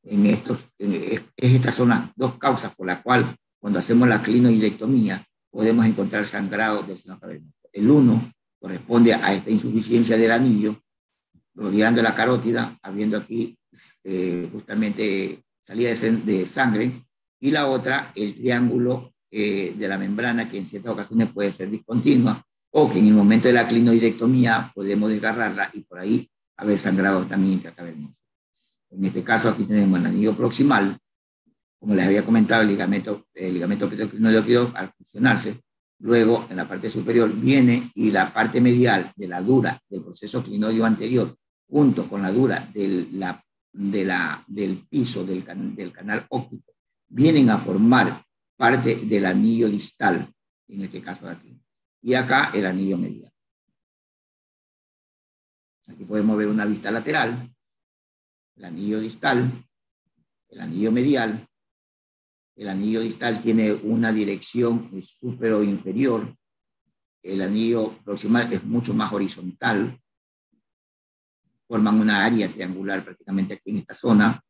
en estos, es, estas son las dos causas por las cuales cuando hacemos la clinoidectomía podemos encontrar sangrado del seno cavernoso. El uno corresponde a esta insuficiencia del anillo rodeando la carótida, habiendo aquí eh, justamente salida de, sangre, y la otra, el triángulo eh, de la membrana, que en ciertas ocasiones puede ser discontinua, o que en el momento de la clinoidectomía podemos desgarrarla y por ahí haber sangrado también intracavernoso. En este caso, aquí tenemos el anillo proximal, como les había comentado, el ligamento, el ligamento al fusionarse, luego en la parte superior viene y la parte medial de la dura del proceso clinoideo anterior junto con la dura del, la, de la, del piso del, canal óptico, vienen a formar parte del anillo distal, en este caso de aquí. Y acá el anillo medial. Aquí podemos ver una vista lateral, el anillo distal, el anillo medial. El anillo distal tiene una dirección superior o inferior. El anillo proximal es mucho más horizontal forman una área triangular prácticamente aquí en esta zona.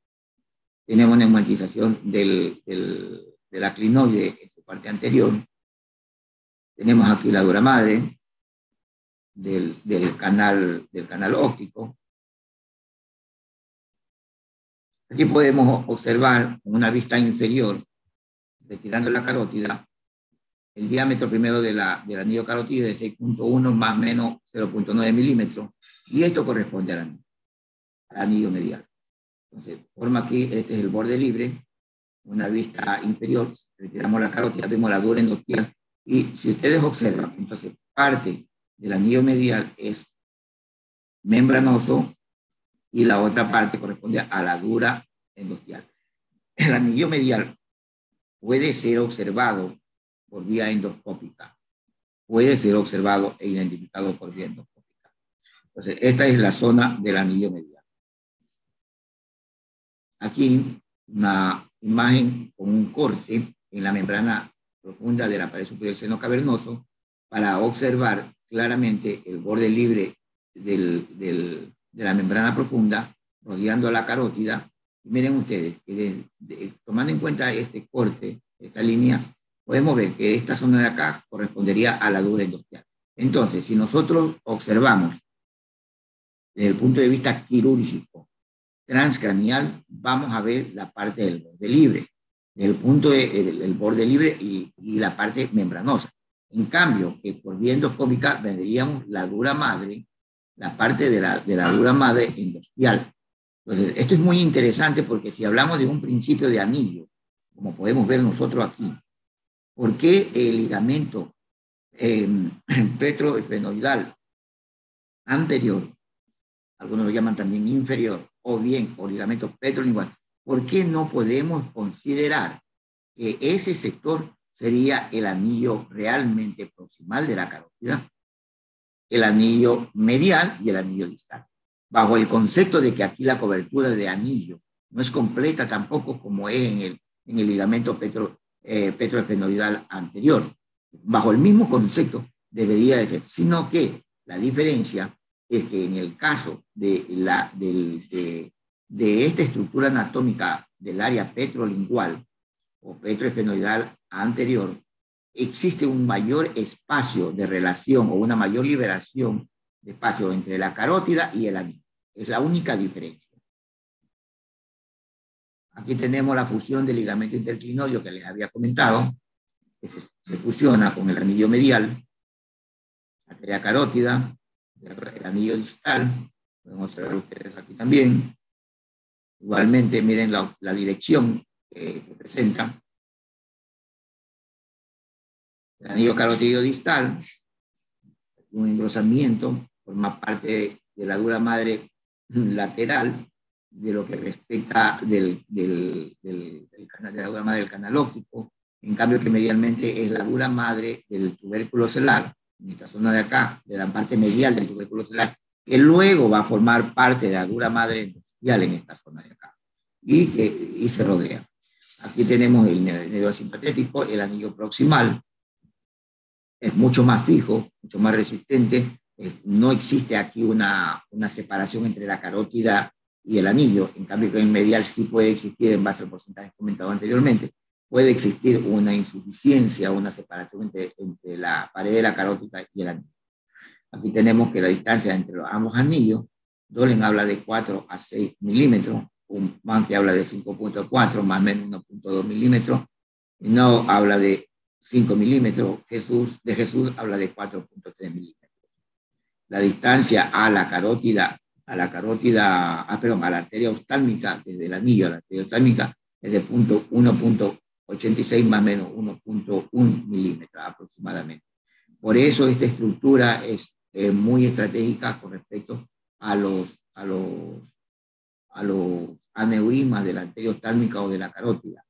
Tenemos neumatización del, del, de la clinoide en su parte anterior. Tenemos aquí la dura madre del, del, canal, del canal óptico. Aquí podemos observar con una vista inferior, retirando la carótida, el diámetro primero de la, del anillo carotídeo es 6.1 más menos 0.9 milímetros, y esto corresponde al anillo, medial. Entonces, forma aquí, este es el borde libre, una vista inferior, retiramos la carótida, vemos la dura endostial, y si ustedes observan, entonces parte del anillo medial es membranoso y la otra parte corresponde a la dura endostial. El anillo medial puede ser observado por vía endoscópica. Puede ser observado e identificado por vía endoscópica. Entonces, esta es la zona del anillo medial. Aquí una imagen con un corte en la membrana profunda de la pared superior seno cavernoso para observar claramente el borde libre del, del, de la membrana profunda rodeando la carótida. Miren ustedes, tomando en cuenta este corte, esta línea, podemos ver que esta zona de acá correspondería a la dura industrial. Entonces, si nosotros observamos desde el punto de vista quirúrgico transcranial, vamos a ver la parte del borde libre, del punto del borde libre y, la parte membranosa. En cambio, que por vía endoscópica vendríamos la dura madre, la parte de la, de la dura madre industrial. Entonces, esto es muy interesante porque si hablamos de un principio de anillo, como podemos ver nosotros aquí, ¿Por qué el ligamento eh, anterior, algunos lo llaman también inferior, o bien o ligamento petrolingual, ¿por qué no podemos considerar que ese sector sería el anillo realmente proximal de la carótida, el anillo medial y el anillo distal? Bajo el concepto de que aquí la cobertura de anillo no es completa tampoco como es en el, en el ligamento petro, eh, anterior. Bajo el mismo concepto debería de ser, sino que la diferencia es que en el caso de, la, de, esta estructura anatómica del área petrolingual o petroespenoidal anterior, existe un mayor espacio de relación o una mayor liberación de espacio entre la carótida y el anillo. Es la única diferencia. Aquí tenemos la fusión del ligamento interclinoideo que les había comentado, que se, fusiona con el anillo medial, la arteria carótida, el anillo distal, podemos ver ustedes aquí también. Igualmente, miren la, la dirección que presenta. El anillo carotidio distal, un engrosamiento, forma parte de la dura madre lateral de lo que respecta del, del, del, canal, de la dura madre del canal óptico, en cambio que medialmente es la dura madre del tubérculo celular, en esta zona de acá, de la parte medial del tubérculo celular, que luego va a formar parte de la dura madre endosterial en esta zona de acá, y, que, y se rodea. Aquí tenemos el nervio simpatético, el anillo proximal, es mucho más fijo, mucho más resistente, no existe aquí una, una separación entre la carótida y el anillo, en cambio que en medial sí puede existir, en base al porcentaje comentado anteriormente, puede existir una insuficiencia, una separación entre, entre la pared de la carótida y el anillo. Aquí tenemos que la distancia entre los, ambos anillos, Dolen habla de 4 a 6 milímetros, un que habla de 5.4 más o menos 1.2 milímetros, no habla de 5 milímetros, Jesús, de Jesús habla de 4.3 milímetros. La distancia a la carótida, a la carótida, ah, perdón, a la arteria oftálmica, desde el anillo a la arteria oftálmica, es de 1.86 más o menos 1.1 milímetros aproximadamente. Por eso esta estructura es muy estratégica con respecto a los, a los, a los aneurismas de la arteria oftálmica o de la carótida.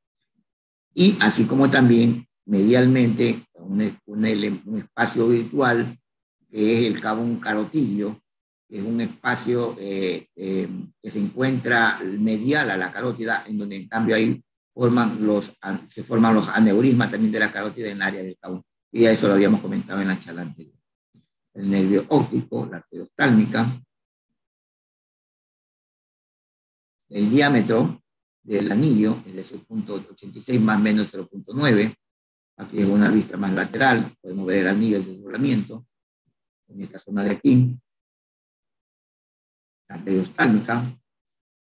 Y así como también medialmente un, un, espacio virtual que es el cabo carotillo, es un espacio eh, eh, que se encuentra medial a la carótida, en donde en cambio ahí forman los, se forman los aneurismas también de la carótida en el área del cabo. Y eso lo habíamos comentado en la charla anterior. El nervio óptico, la arteriostálmica, el diámetro del anillo es de 0.86 más menos 0.9. Aquí es una vista más lateral, podemos ver el anillo de desdoblamiento en esta zona de aquí. La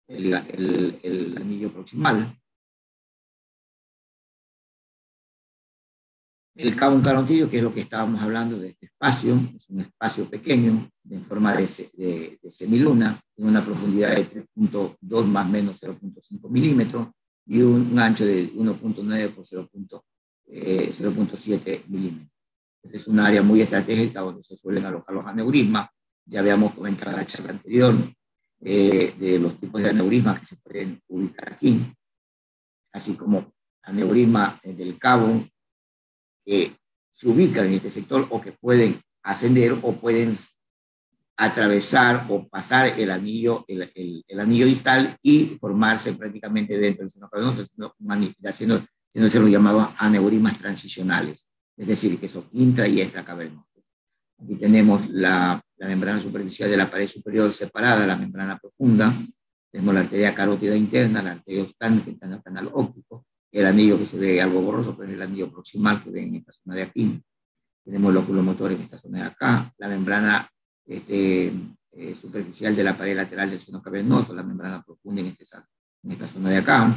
el, el, el anillo proximal, El cabo carotillo, que es lo que estábamos hablando de este espacio, es un espacio pequeño, en forma de, de, de semiluna, en una profundidad de 3.2 más menos 0.5 milímetros y un, ancho de 1.9 por 0.7 eh, milímetros. es un área muy estratégica donde se suelen alojar los aneurismas. Ya habíamos comentado en la charla anterior eh, de los tipos de aneurismas que se pueden ubicar aquí, así como aneurisma del cabo, que se ubican en este sector o que pueden ascender o pueden atravesar o pasar el anillo, el, el, anillo distal y formarse prácticamente dentro del seno cavernoso, haciendo, haciéndose los llamados aneurismas transicionales, es decir, que son intra y extracavernosos. Aquí tenemos la, la, membrana superficial de la pared superior separada, la membrana profunda, tenemos la arteria carótida interna, la arteria oftálmica, el canal óptico, el anillo que se ve algo borroso, pero es el anillo proximal que ven en esta zona de aquí. Tenemos el óculo motor en esta zona de acá, la membrana este, eh, superficial de la pared lateral del seno cavernoso, la membrana profunda en, este, en esta zona de acá.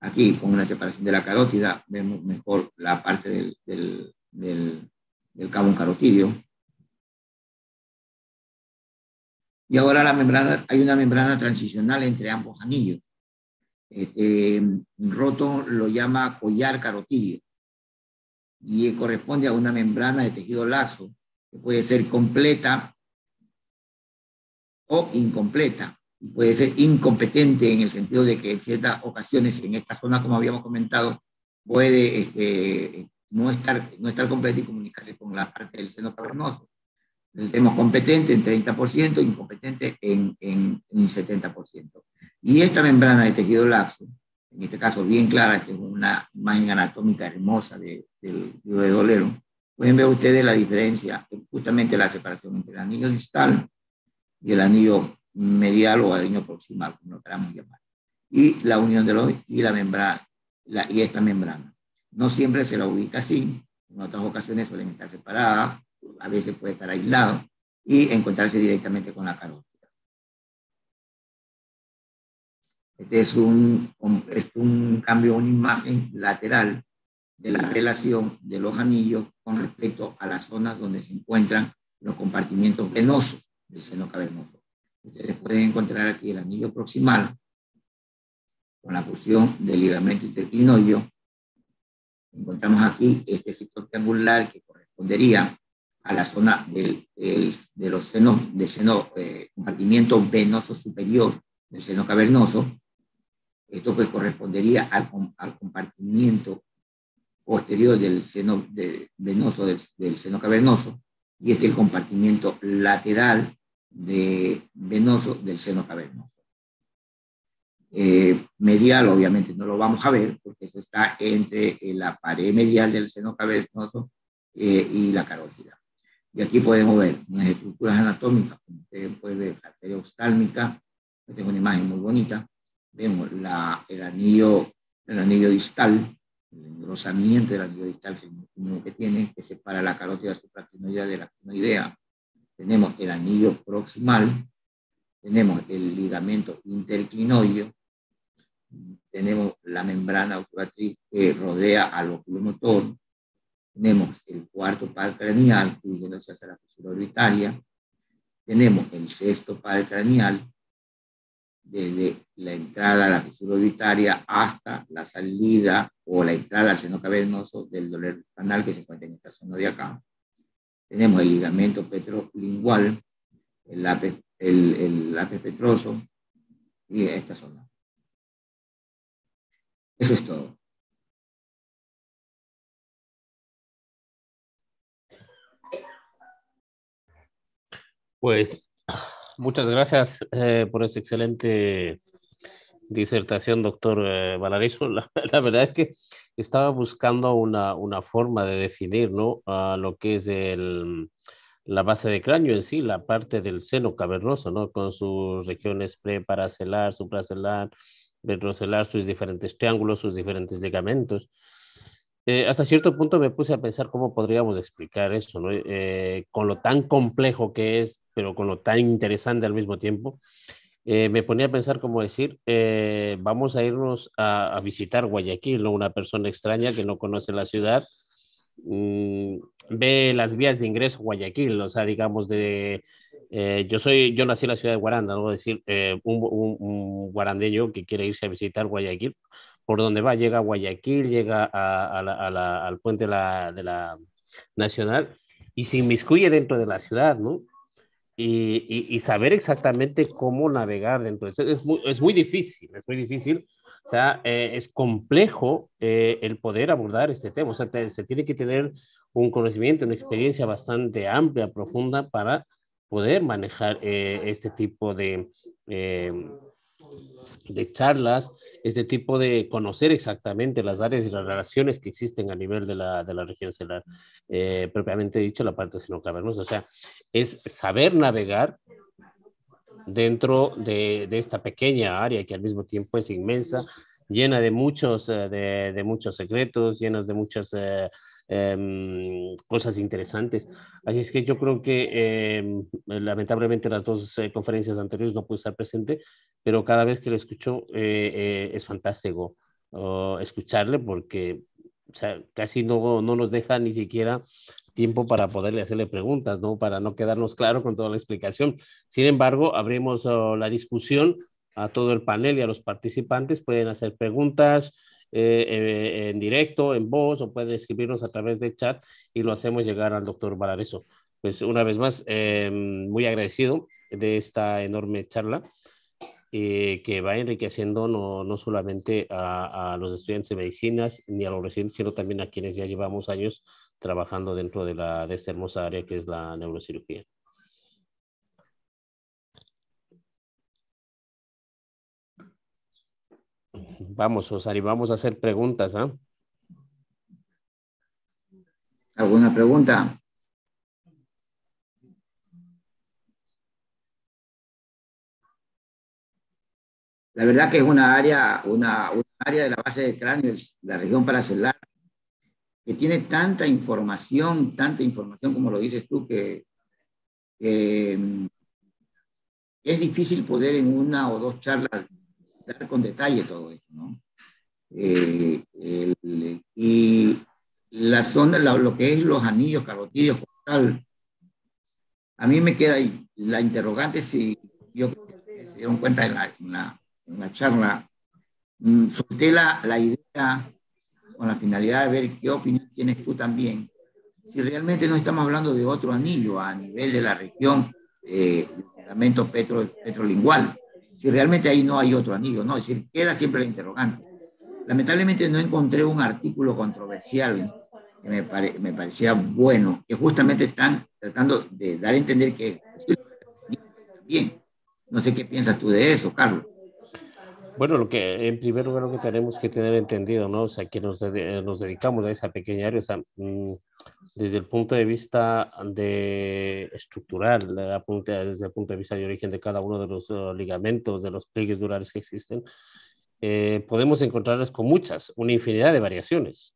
Aquí, con una separación de la carótida, vemos mejor la parte del, del, del, del cabo carotidio. Y ahora la membrana, hay una membrana transicional entre ambos anillos. Este, Roto lo llama collar carotidio. y corresponde a una membrana de tejido laxo, que puede ser completa o incompleta, y puede ser incompetente en el sentido de que en ciertas ocasiones en esta zona, como habíamos comentado, puede este, no, estar, no estar completa y comunicarse con la parte del seno cavernoso. Tenemos competente en 30%, incompetente en, en, un 70%. Y esta membrana de tejido laxo, en este caso bien clara, que es una imagen anatómica hermosa de, del de dolero, pueden ver ustedes la diferencia, justamente la separación entre el anillo distal y el anillo medial o anillo proximal, como lo queramos llamar. Y la unión de los y la membrana, la, y esta membrana. No siempre se la ubica así, en otras ocasiones suelen estar separadas, a veces puede estar aislado y encontrarse directamente con la carótida. Este es un, es un cambio, una imagen lateral de la relación de los anillos con respecto a las zonas donde se encuentran los compartimientos venosos del seno cavernoso. Ustedes pueden encontrar aquí el anillo proximal con la fusión del ligamento interclinoideo. Encontramos aquí este sector triangular que correspondería a la zona del, de los senos, del seno, eh, compartimiento venoso superior del seno cavernoso. Esto pues correspondería al, al compartimiento posterior del seno de, venoso del, del, seno cavernoso y este es el compartimiento lateral de venoso del seno cavernoso. Eh, medial obviamente no lo vamos a ver porque eso está entre la pared medial del seno cavernoso eh, y la carótida. Y aquí podemos ver unas estructuras anatómicas, como ustedes pueden ver, la arteria oftálmica, esta es una imagen muy bonita. Vemos la, el, anillo, el anillo distal, el engrosamiento del anillo distal que tiene, que separa la carótida supractinoidea de la crinoidea. Tenemos el anillo proximal, tenemos el ligamento interclinoideo, tenemos la membrana obturatriz que rodea al oculomotor, tenemos el cuarto par craneal, dirigiéndose hacia la fisura orbitaria. Tenemos el sexto par craneal, desde la entrada a la fisura orbitaria hasta la salida o la entrada al seno cavernoso del dolor canal que se encuentra en esta zona de acá. Tenemos el ligamento petrolingual, el lápiz, el, el petroso y esta zona. Eso es todo. Pues muchas gracias eh, por esa excelente disertación, doctor eh, La, verdad es que estaba buscando una, una forma de definir ¿no? a lo que es el, la base de cráneo en sí, la parte del seno cavernoso, ¿no? con sus regiones preparacelar, supracelar, retrocelar, sus diferentes triángulos, sus diferentes ligamentos. Eh, hasta cierto punto me puse a pensar cómo podríamos explicar eso, ¿no? Eh, con lo tan complejo que es, pero con lo tan interesante al mismo tiempo. Eh, me ponía a pensar cómo decir, vamos a irnos a, visitar Guayaquil, ¿no? una persona extraña que no conoce la ciudad, mm, ve las vías de ingreso a Guayaquil, o sea, digamos de, yo soy, yo nací en la ciudad de Guaranda, ¿no? decir, un, un, un, guarandeño que quiere irse a visitar Guayaquil, por donde va, llega a Guayaquil, llega al puente de la, Nacional y se inmiscuye dentro de la ciudad, ¿no? Y, saber exactamente cómo navegar dentro de es muy, es muy difícil, es muy difícil. O sea, eh, es complejo eh, el poder abordar este tema. O sea, se tiene que tener un conocimiento, una experiencia bastante amplia, profunda para poder manejar eh, este tipo de, de charlas, este tipo de conocer exactamente las áreas y las relaciones que existen a nivel de la, de la región celular, eh, propiamente dicho, la parte sinocavernosa. O sea, es saber navegar dentro de, de, esta pequeña área que al mismo tiempo es inmensa, llena de muchos, eh, de, de, muchos secretos, llenos de muchas eh, Em, cosas interesantes. Así es que yo creo que em, lamentablemente las dos eh, conferencias anteriores no pude estar presente, pero cada vez que lo escucho eh, eh, es fantástico escucharle porque o sea, casi no, no nos deja ni siquiera tiempo para poderle hacerle preguntas, ¿no? Para no quedarnos claro con toda la explicación. Sin embargo, abrimos oh, la discusión a todo el panel y a los participantes. Pueden hacer preguntas, en directo, en voz, o puede escribirnos a través del chat y lo hacemos llegar al doctor Valareso. Pues una vez más, muy agradecido de esta enorme charla eh, que va enriqueciendo no, no solamente a, a, los estudiantes de medicinas ni a los residentes, sino también a quienes ya llevamos años trabajando dentro de, la, de esta hermosa área que es la neurocirugía. Vamos, Osari, vamos a hacer preguntas. ¿ah? ¿Alguna pregunta? La verdad que es una área, una, área de la base del cráneo, la región paracelular, que tiene tanta información, tanta información como lo dices tú, que es difícil poder en una o dos charlas dar con detalle todo esto, ¿no? Eh, y la zona, lo que es los anillos carotídeos, tal, a mí me queda la interrogante si yo se dieron cuenta en la, en la charla, mm, solté la, la idea con la finalidad de ver qué opinión tienes tú también, si realmente no estamos hablando de otro anillo a nivel de la región eh, del petro, petrolingual, si realmente ahí no hay otro anillo, no, es decir, queda siempre el interrogante. Lamentablemente no encontré un artículo controversial que me, me parecía bueno, que justamente están tratando de dar a entender que bien. No sé qué piensas tú de eso, Carlos. Bueno, lo que en primer lugar lo que tenemos que tener entendido, ¿no? O sea, que nos, nos dedicamos a esa pequeña área, o sea, mm, desde el punto de vista de estructural, desde el punto de vista de origen de cada uno de los uh, ligamentos, de los pliegues durares que existen, eh, podemos encontrarlas con muchas, una infinidad de variaciones.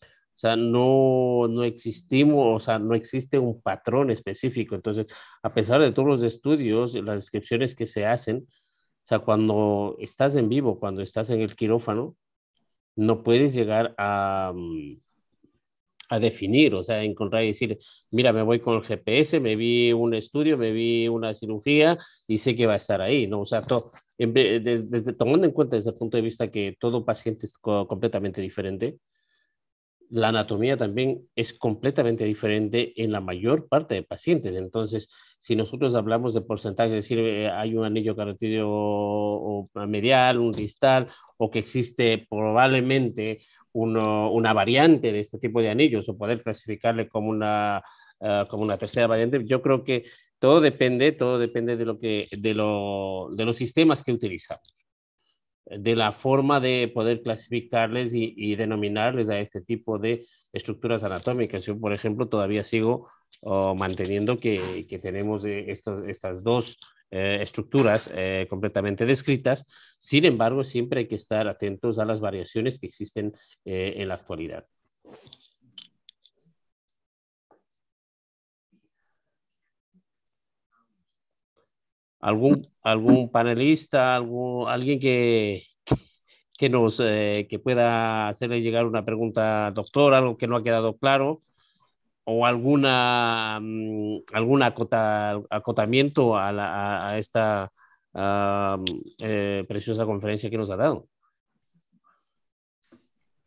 O sea, no, no existimos, o sea, no existe un patrón específico. Entonces, a pesar de todos los estudios, las descripciones que se hacen, o sea, cuando estás en vivo, cuando estás en el quirófano, no puedes llegar a, mm, a definir, o sea, encontrar y decir, mira, me voy con el GPS, me vi un estudio, me vi una cirugía y sé que va a estar ahí, ¿no? O sea, todo, desde, tomando en cuenta desde el punto de vista que todo paciente es completamente diferente, la anatomía también es completamente diferente en la mayor parte de pacientes. Entonces, si nosotros hablamos de porcentaje, es decir, eh, hay un anillo carotídeo medial, un distal, o que existe probablemente una variante de este tipo de anillos, o poder clasificarle como una, eh, como una tercera variante, yo creo que todo depende, todo depende de, lo que, de, lo, de los sistemas que utilizamos de la forma de poder clasificarles y, denominarles a este tipo de estructuras anatómicas. Yo, por ejemplo, todavía sigo oh, manteniendo que, tenemos eh, estas dos eh, estructuras eh, completamente descritas. Sin embargo, siempre hay que estar atentos a las variaciones que existen en la actualidad. algún, algún panelista, algún, alguien que, que, nos, eh, que pueda hacerle llegar una pregunta doctor, algo que no ha quedado claro, o alguna, mm, algún acotamiento a, la, a, esta eh, preciosa conferencia que nos ha dado.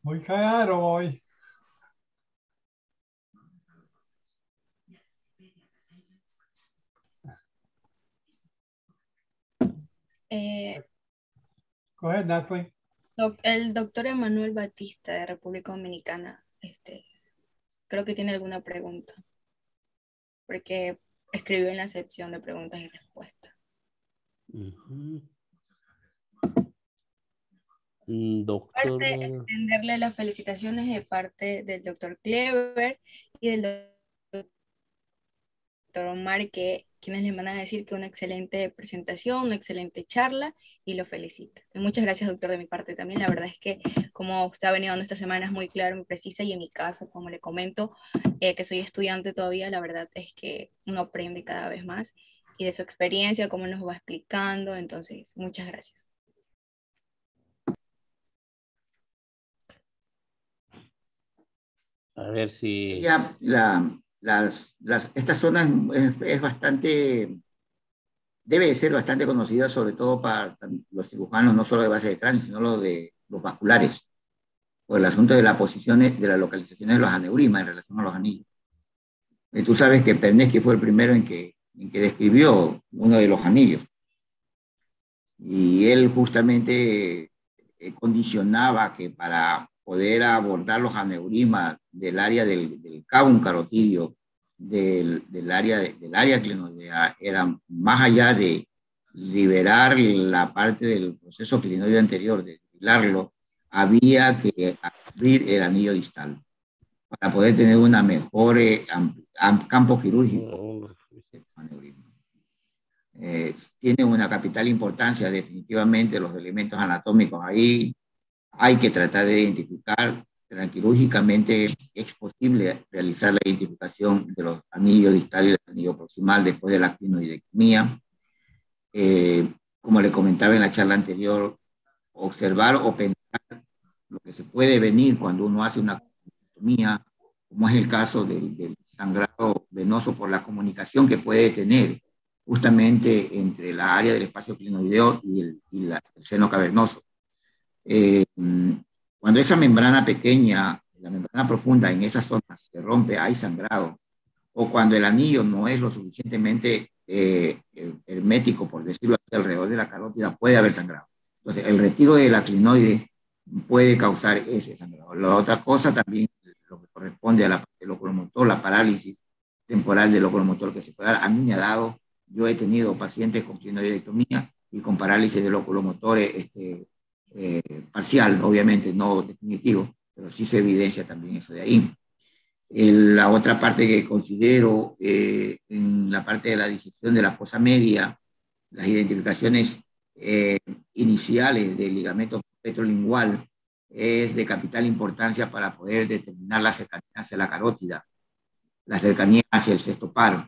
Muy caro hoy. Eh, Natalie. el doctor Emanuel Batista de República Dominicana, este, creo que tiene alguna pregunta, porque escribió en la sección de preguntas y respuestas. Mm, doctor... extenderle las felicitaciones de parte del doctor Clever y del doctor Omar, que quienes le van a decir que una excelente presentación, una excelente charla y lo felicito. muchas gracias, doctor, de mi parte también. La verdad es que como usted ha venido dando esta semana es muy claro, muy precisa y en mi caso, como le comento, eh, que soy estudiante todavía, la verdad es que uno aprende cada vez más y de su experiencia, cómo nos va explicando. Entonces, muchas gracias. A ver si... Ya, la, las, las, esta zona es, bastante, debe ser bastante conocida, sobre todo para los cirujanos, no solo de base de cráneo, sino los de los vasculares. por el asunto de las posiciones, de las localizaciones de los aneurismas en relación a los anillos. Y tú sabes que Pernesky fue el primero en que, en que describió uno de los anillos. Y él justamente eh, condicionaba que para poder abordar los aneurismas del área del, del cabo carotidio, del, del, área, del área clinoidea, era más allá de liberar la parte del proceso clinoideo anterior, de liberarlo, había que abrir el anillo distal para poder tener una mejor eh, campo quirúrgico. Eh, tiene una capital importancia definitivamente los elementos anatómicos ahí. Hay que tratar de identificar quirúrgicamente es posible realizar la identificación de los anillos distales y el anillo proximal después de la clinoidectomía. Eh, como le comentaba en la charla anterior, observar o pensar lo que se puede venir cuando uno hace una clinoidectomía, como es el caso del, sangrado venoso por la comunicación que puede tener justamente entre la área del espacio clinoideo y el, seno cavernoso. Eh, cuando esa membrana pequeña, la membrana profunda en esas zonas se rompe, hay sangrado, o cuando el anillo no es lo suficientemente eh, hermético, por decirlo así, alrededor de la carótida, puede haber sangrado. Entonces, el retiro de la clinoide puede causar ese sangrado. La otra cosa también, lo que corresponde a la parte la parálisis temporal del locomotor que se puede dar. A mí me ha dado, yo he tenido pacientes con clinoidectomía y con parálisis de locomotor este, eh, parcial, obviamente, no definitivo, pero sí se evidencia también eso de ahí. la otra parte que considero eh, en la parte de la disección de la fosa media, las identificaciones eh, iniciales del ligamento petrolingual es de capital importancia para poder determinar la cercanía hacia la carótida, la cercanía hacia el sexto paro.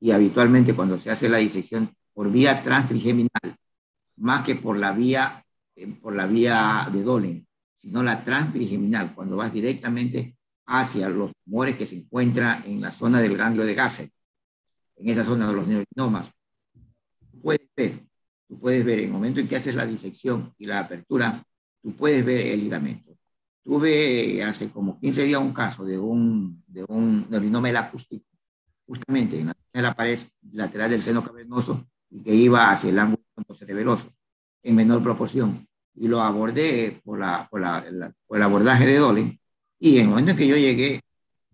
Y habitualmente cuando se hace la disección por vía transtrigeminal, más que por la vía, eh, por la vía de Dolen, sino la transtrigeminal, cuando vas directamente hacia los tumores que se encuentran en la zona del ganglio de Gasset, en esa zona de los neurinomas, puedes ver tú puedes ver en el momento en que haces la disección y la apertura, tú puedes ver el ligamento. Tuve hace como 15 días un caso de un, de un neurinoma acústico, justamente en la, pared lateral del seno cavernoso y que iba hacia el ángulo cerebeloso en menor proporción. Y lo abordé por, la, por, la, por el abordaje de Dolen. Y en el momento en que yo llegué,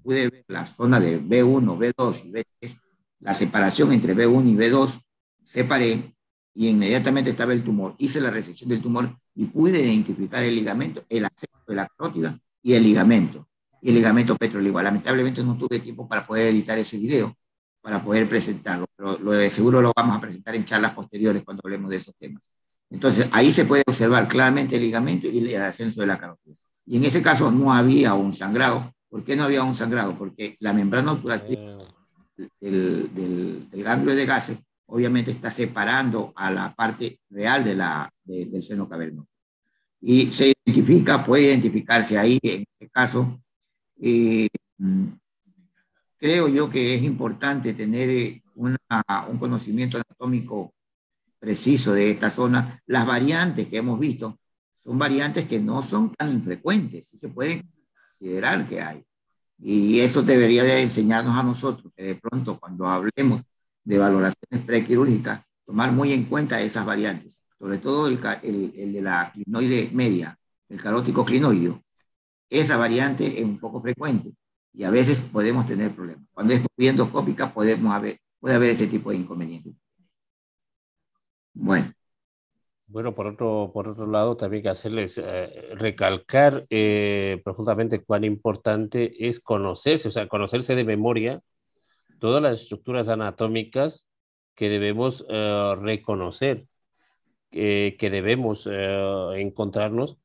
pude ver la zona de B1, B2 y B3, la separación entre B1 y B2, separé y inmediatamente estaba el tumor. Hice la resección del tumor y pude identificar el ligamento, el acceso de la carótida y el ligamento, y el ligamento petroligual. Lamentablemente no tuve tiempo para poder editar ese video, para poder presentarlo, pero lo seguro lo vamos a presentar en charlas posteriores cuando hablemos de esos temas. Entonces, ahí se puede observar claramente el ligamento y el ascenso de la carótida. Y en ese caso no había un sangrado. ¿Por qué no había un sangrado? Porque la membrana obturativa ah. del, del, del ganglio de gases obviamente está separando a la parte real de la, del seno cavernoso. Y se identifica, puede identificarse ahí, en este caso. Eh, creo yo que es importante tener una, un conocimiento anatómico preciso de esta zona. Las variantes que hemos visto son variantes que no son tan infrecuentes, y se pueden considerar que hay. Y eso debería de enseñarnos a nosotros, que de pronto cuando hablemos de valoraciones prequirúrgicas, tomar muy en cuenta esas variantes, sobre todo el, el, de la clinoide media, el carótico clinoideo. Esa variante es un poco frecuente y a veces podemos tener problemas. Cuando es endoscópica podemos haber, puede haber ese tipo de inconvenientes. Bueno. Bueno, por otro, por otro lado, también que hacerles eh, recalcar eh, profundamente cuán importante es conocerse, o sea, conocerse de memoria todas las estructuras anatómicas que debemos eh, reconocer, que debemos eh, encontrarnos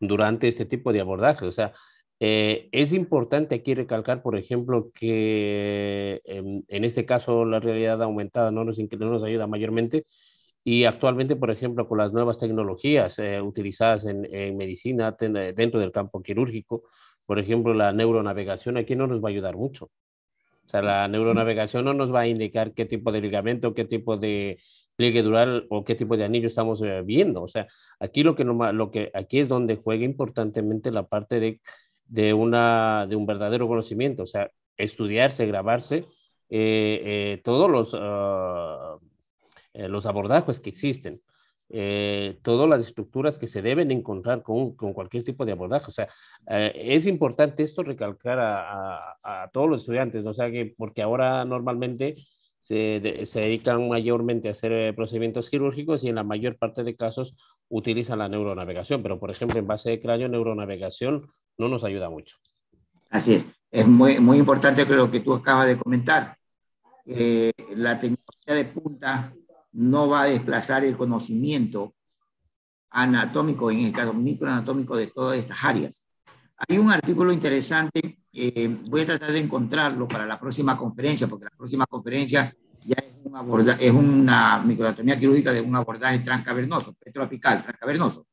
durante este tipo de abordaje. O sea, eh, es importante aquí recalcar, por ejemplo, que en, este caso la realidad aumentada no nos, no nos ayuda mayormente y actualmente, por ejemplo, con las nuevas tecnologías utilizadas en, en medicina dentro del campo quirúrgico, por ejemplo, la neuronavegación aquí no nos va a ayudar mucho. O sea, la neuronavegación no nos va a indicar qué tipo de ligamento, qué tipo de, pliegue dural o qué tipo de anillo estamos eh, viendo. O sea, aquí lo que, lo que aquí es donde juega importantemente la parte de, de, una, de un verdadero conocimiento, o sea, estudiarse, grabarse eh, eh, todos los, ah, los abordajes que existen. todas las estructuras que se deben encontrar con, con cualquier tipo de abordaje. O sea, es importante esto recalcar a, a, a, todos los estudiantes, ¿no? o sea, que porque ahora normalmente se, dedican mayormente a hacer eh, procedimientos quirúrgicos y en la mayor parte de casos utilizan la neuronavegación, pero por ejemplo en base de cráneo, neuronavegación no nos ayuda mucho. Así es, es muy, muy importante lo que tú acabas de comentar. Eh, la tecnología de punta no va a desplazar el conocimiento anatómico, en el caso microanatómico de todas estas áreas. Hay un artículo interesante eh, voy a tratar de encontrarlo para la próxima conferencia, porque la próxima conferencia ya es, un es una microanatomía quirúrgica de un abordaje transcavernoso, petroapical, transcavernoso.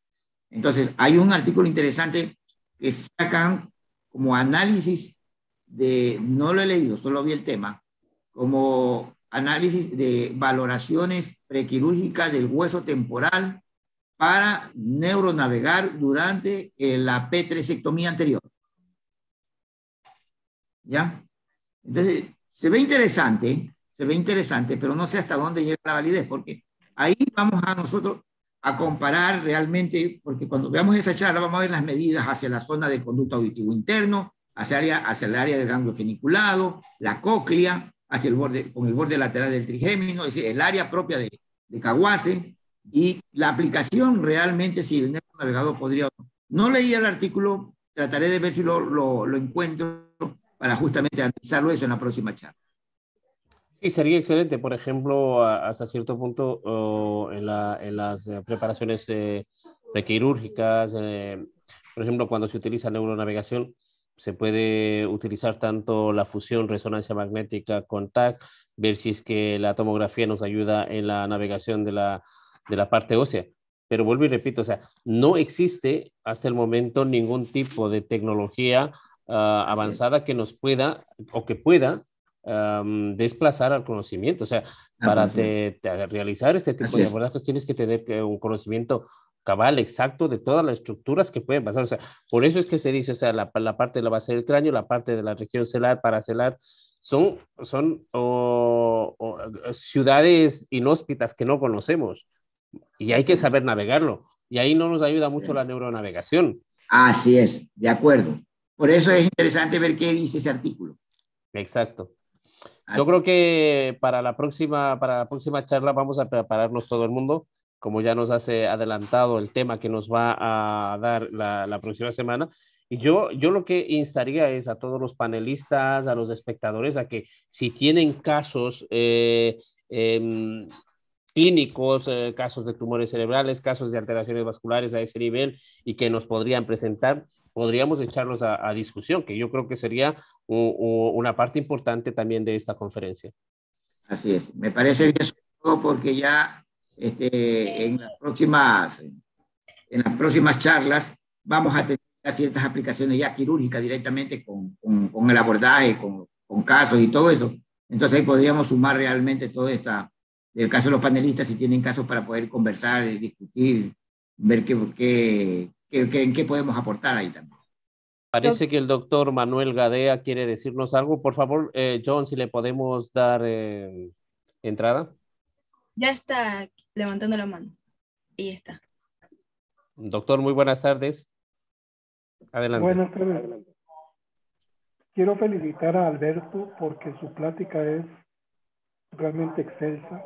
Entonces, hay un artículo interesante que sacan como análisis de, no lo he leído, solo vi el tema, como análisis de valoraciones prequirúrgicas del hueso temporal para neuronavegar durante la P3 anterior. ¿ya? Entonces, se ve interesante, se ve interesante, pero no sé hasta dónde llega la validez, porque ahí vamos a nosotros a comparar realmente, porque cuando veamos esa charla vamos a ver las medidas hacia la zona del conducto auditivo interno, hacia, área, hacia el área del ganglio geniculado, la cóclea, hacia el borde, con el borde lateral del trigémino, es decir, el área propia de, de Caguase, y la aplicación realmente, si el navegador podría... No leí el artículo, trataré de ver si lo, lo, lo encuentro para justamente analizarlo eso en la próxima charla. Sí, sería excelente, por ejemplo, hasta cierto punto en, la, en, las eh, preparaciones eh, prequirúrgicas, eh, por ejemplo, cuando se utiliza neuronavegación, se puede utilizar tanto la fusión, resonancia magnética con TAC, ver si es que la tomografía nos ayuda en la navegación de la, de la parte ósea. Pero vuelvo y repito, o sea, no existe hasta el momento ningún tipo de tecnología Ah, avanzada que nos pueda o que pueda desplazar al conocimiento. O sea, para realizar este tipo de abordajes tienes que tener un conocimiento cabal, exacto, de todas las estructuras que pueden pasar. O sea, por eso es que se dice, o sea, la, la parte de la base del cráneo, la parte de la región celular, paracelular, son, son ciudades inhóspitas que no conocemos y hay que saber navegarlo. Y ahí no nos ayuda mucho la neuronavegación. Así es, de acuerdo. Por eso es interesante ver qué dice ese artículo. Exacto. Yo creo que para la próxima, para la próxima charla vamos a prepararnos todo el mundo, como ya nos hace adelantado el tema que nos va a dar la, la próxima semana. Y yo, yo lo que instaría es a todos los panelistas, a los espectadores, a que si tienen casos eh, em, clínicos, eh, casos de tumores cerebrales, casos de alteraciones vasculares a ese nivel y que nos podrían presentar, podríamos echarlos a, discusión, que yo creo que sería una parte importante también de esta conferencia. Así es, me parece bien porque ya este, en, las próximas, en las próximas charlas vamos a tener ciertas aplicaciones ya quirúrgicas directamente con, con, el abordaje, con, con, casos y todo eso. Entonces ahí podríamos sumar realmente todo esta, el caso de los panelistas, si tienen casos para poder conversar, discutir, ver qué, qué, ¿En qué podemos aportar ahí también? Parece que el doctor Manuel Gadea quiere decirnos algo. Por favor, eh, John, si le podemos dar eh, entrada. Ya está levantando la mano. Y está. Doctor, muy buenas tardes. Adelante. Buenas tardes. Quiero felicitar a Alberto porque su plática es realmente excelsa.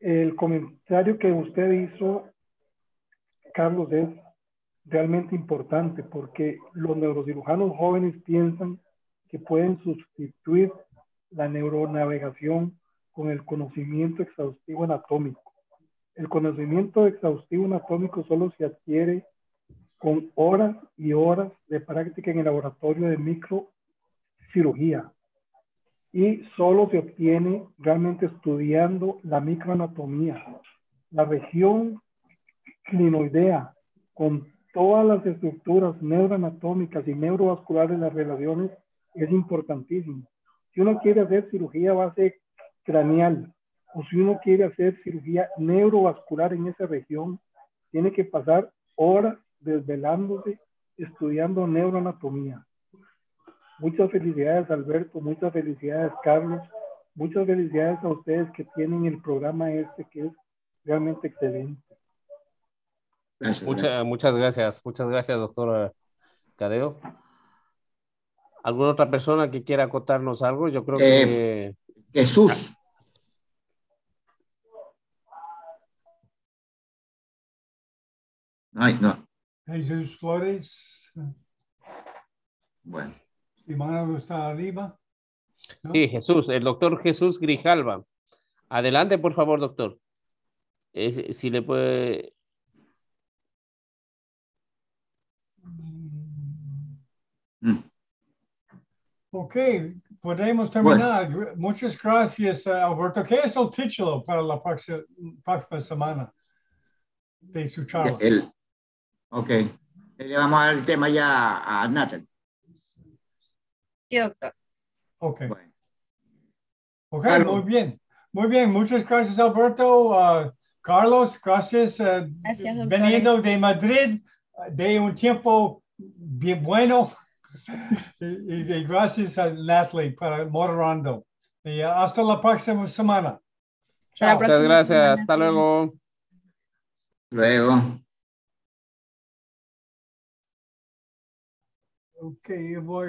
El comentario que usted hizo, Carlos, es realmente importante porque los neurocirujanos jóvenes piensan que pueden sustituir la neuronavegación con el conocimiento exhaustivo anatómico. El conocimiento exhaustivo anatómico solo se adquiere con horas y horas de práctica en el laboratorio de microcirugía y solo se obtiene realmente estudiando la microanatomía. La región clinoidea con todas las estructuras neuroanatómicas y neurovasculares las relaciones es importantísimo. Si uno quiere hacer cirugía base craneal o si uno quiere hacer cirugía neurovascular en esa región, tiene que pasar horas desvelándose estudiando neuroanatomía. Muchas felicidades Alberto, muchas felicidades Carlos, muchas felicidades a ustedes que tienen el programa este que es realmente excelente. Gracias, Mucha, Muchas gracias, muchas gracias doctor Cadeo. ¿Alguna otra persona que quiera acotarnos algo? Yo creo que... Eh, Jesús. Ay, no. Jesús Flores. Bueno. Simona Lima. Sí, Jesús, el doctor Jesús Grijalva. Adelante, por favor, doctor. si le puede. Mm. Ok, podemos terminar. Muchas gracias, Alberto. ¿Qué es el título para la próxima, semana de su charla? Ok. Le vamos a dar el tema ya a Nathan. Sí, doctor. Ok. Ok, muy bien. Muy bien, muchas gracias Alberto. Uh, Carlos, gracias. Uh, gracias veniendo de Madrid, de un tiempo bien bueno. y, gracias a Natalie para moderando. Y hasta la próxima semana. Chao. Muchas gracias. Hasta luego. Luego. Okay, voy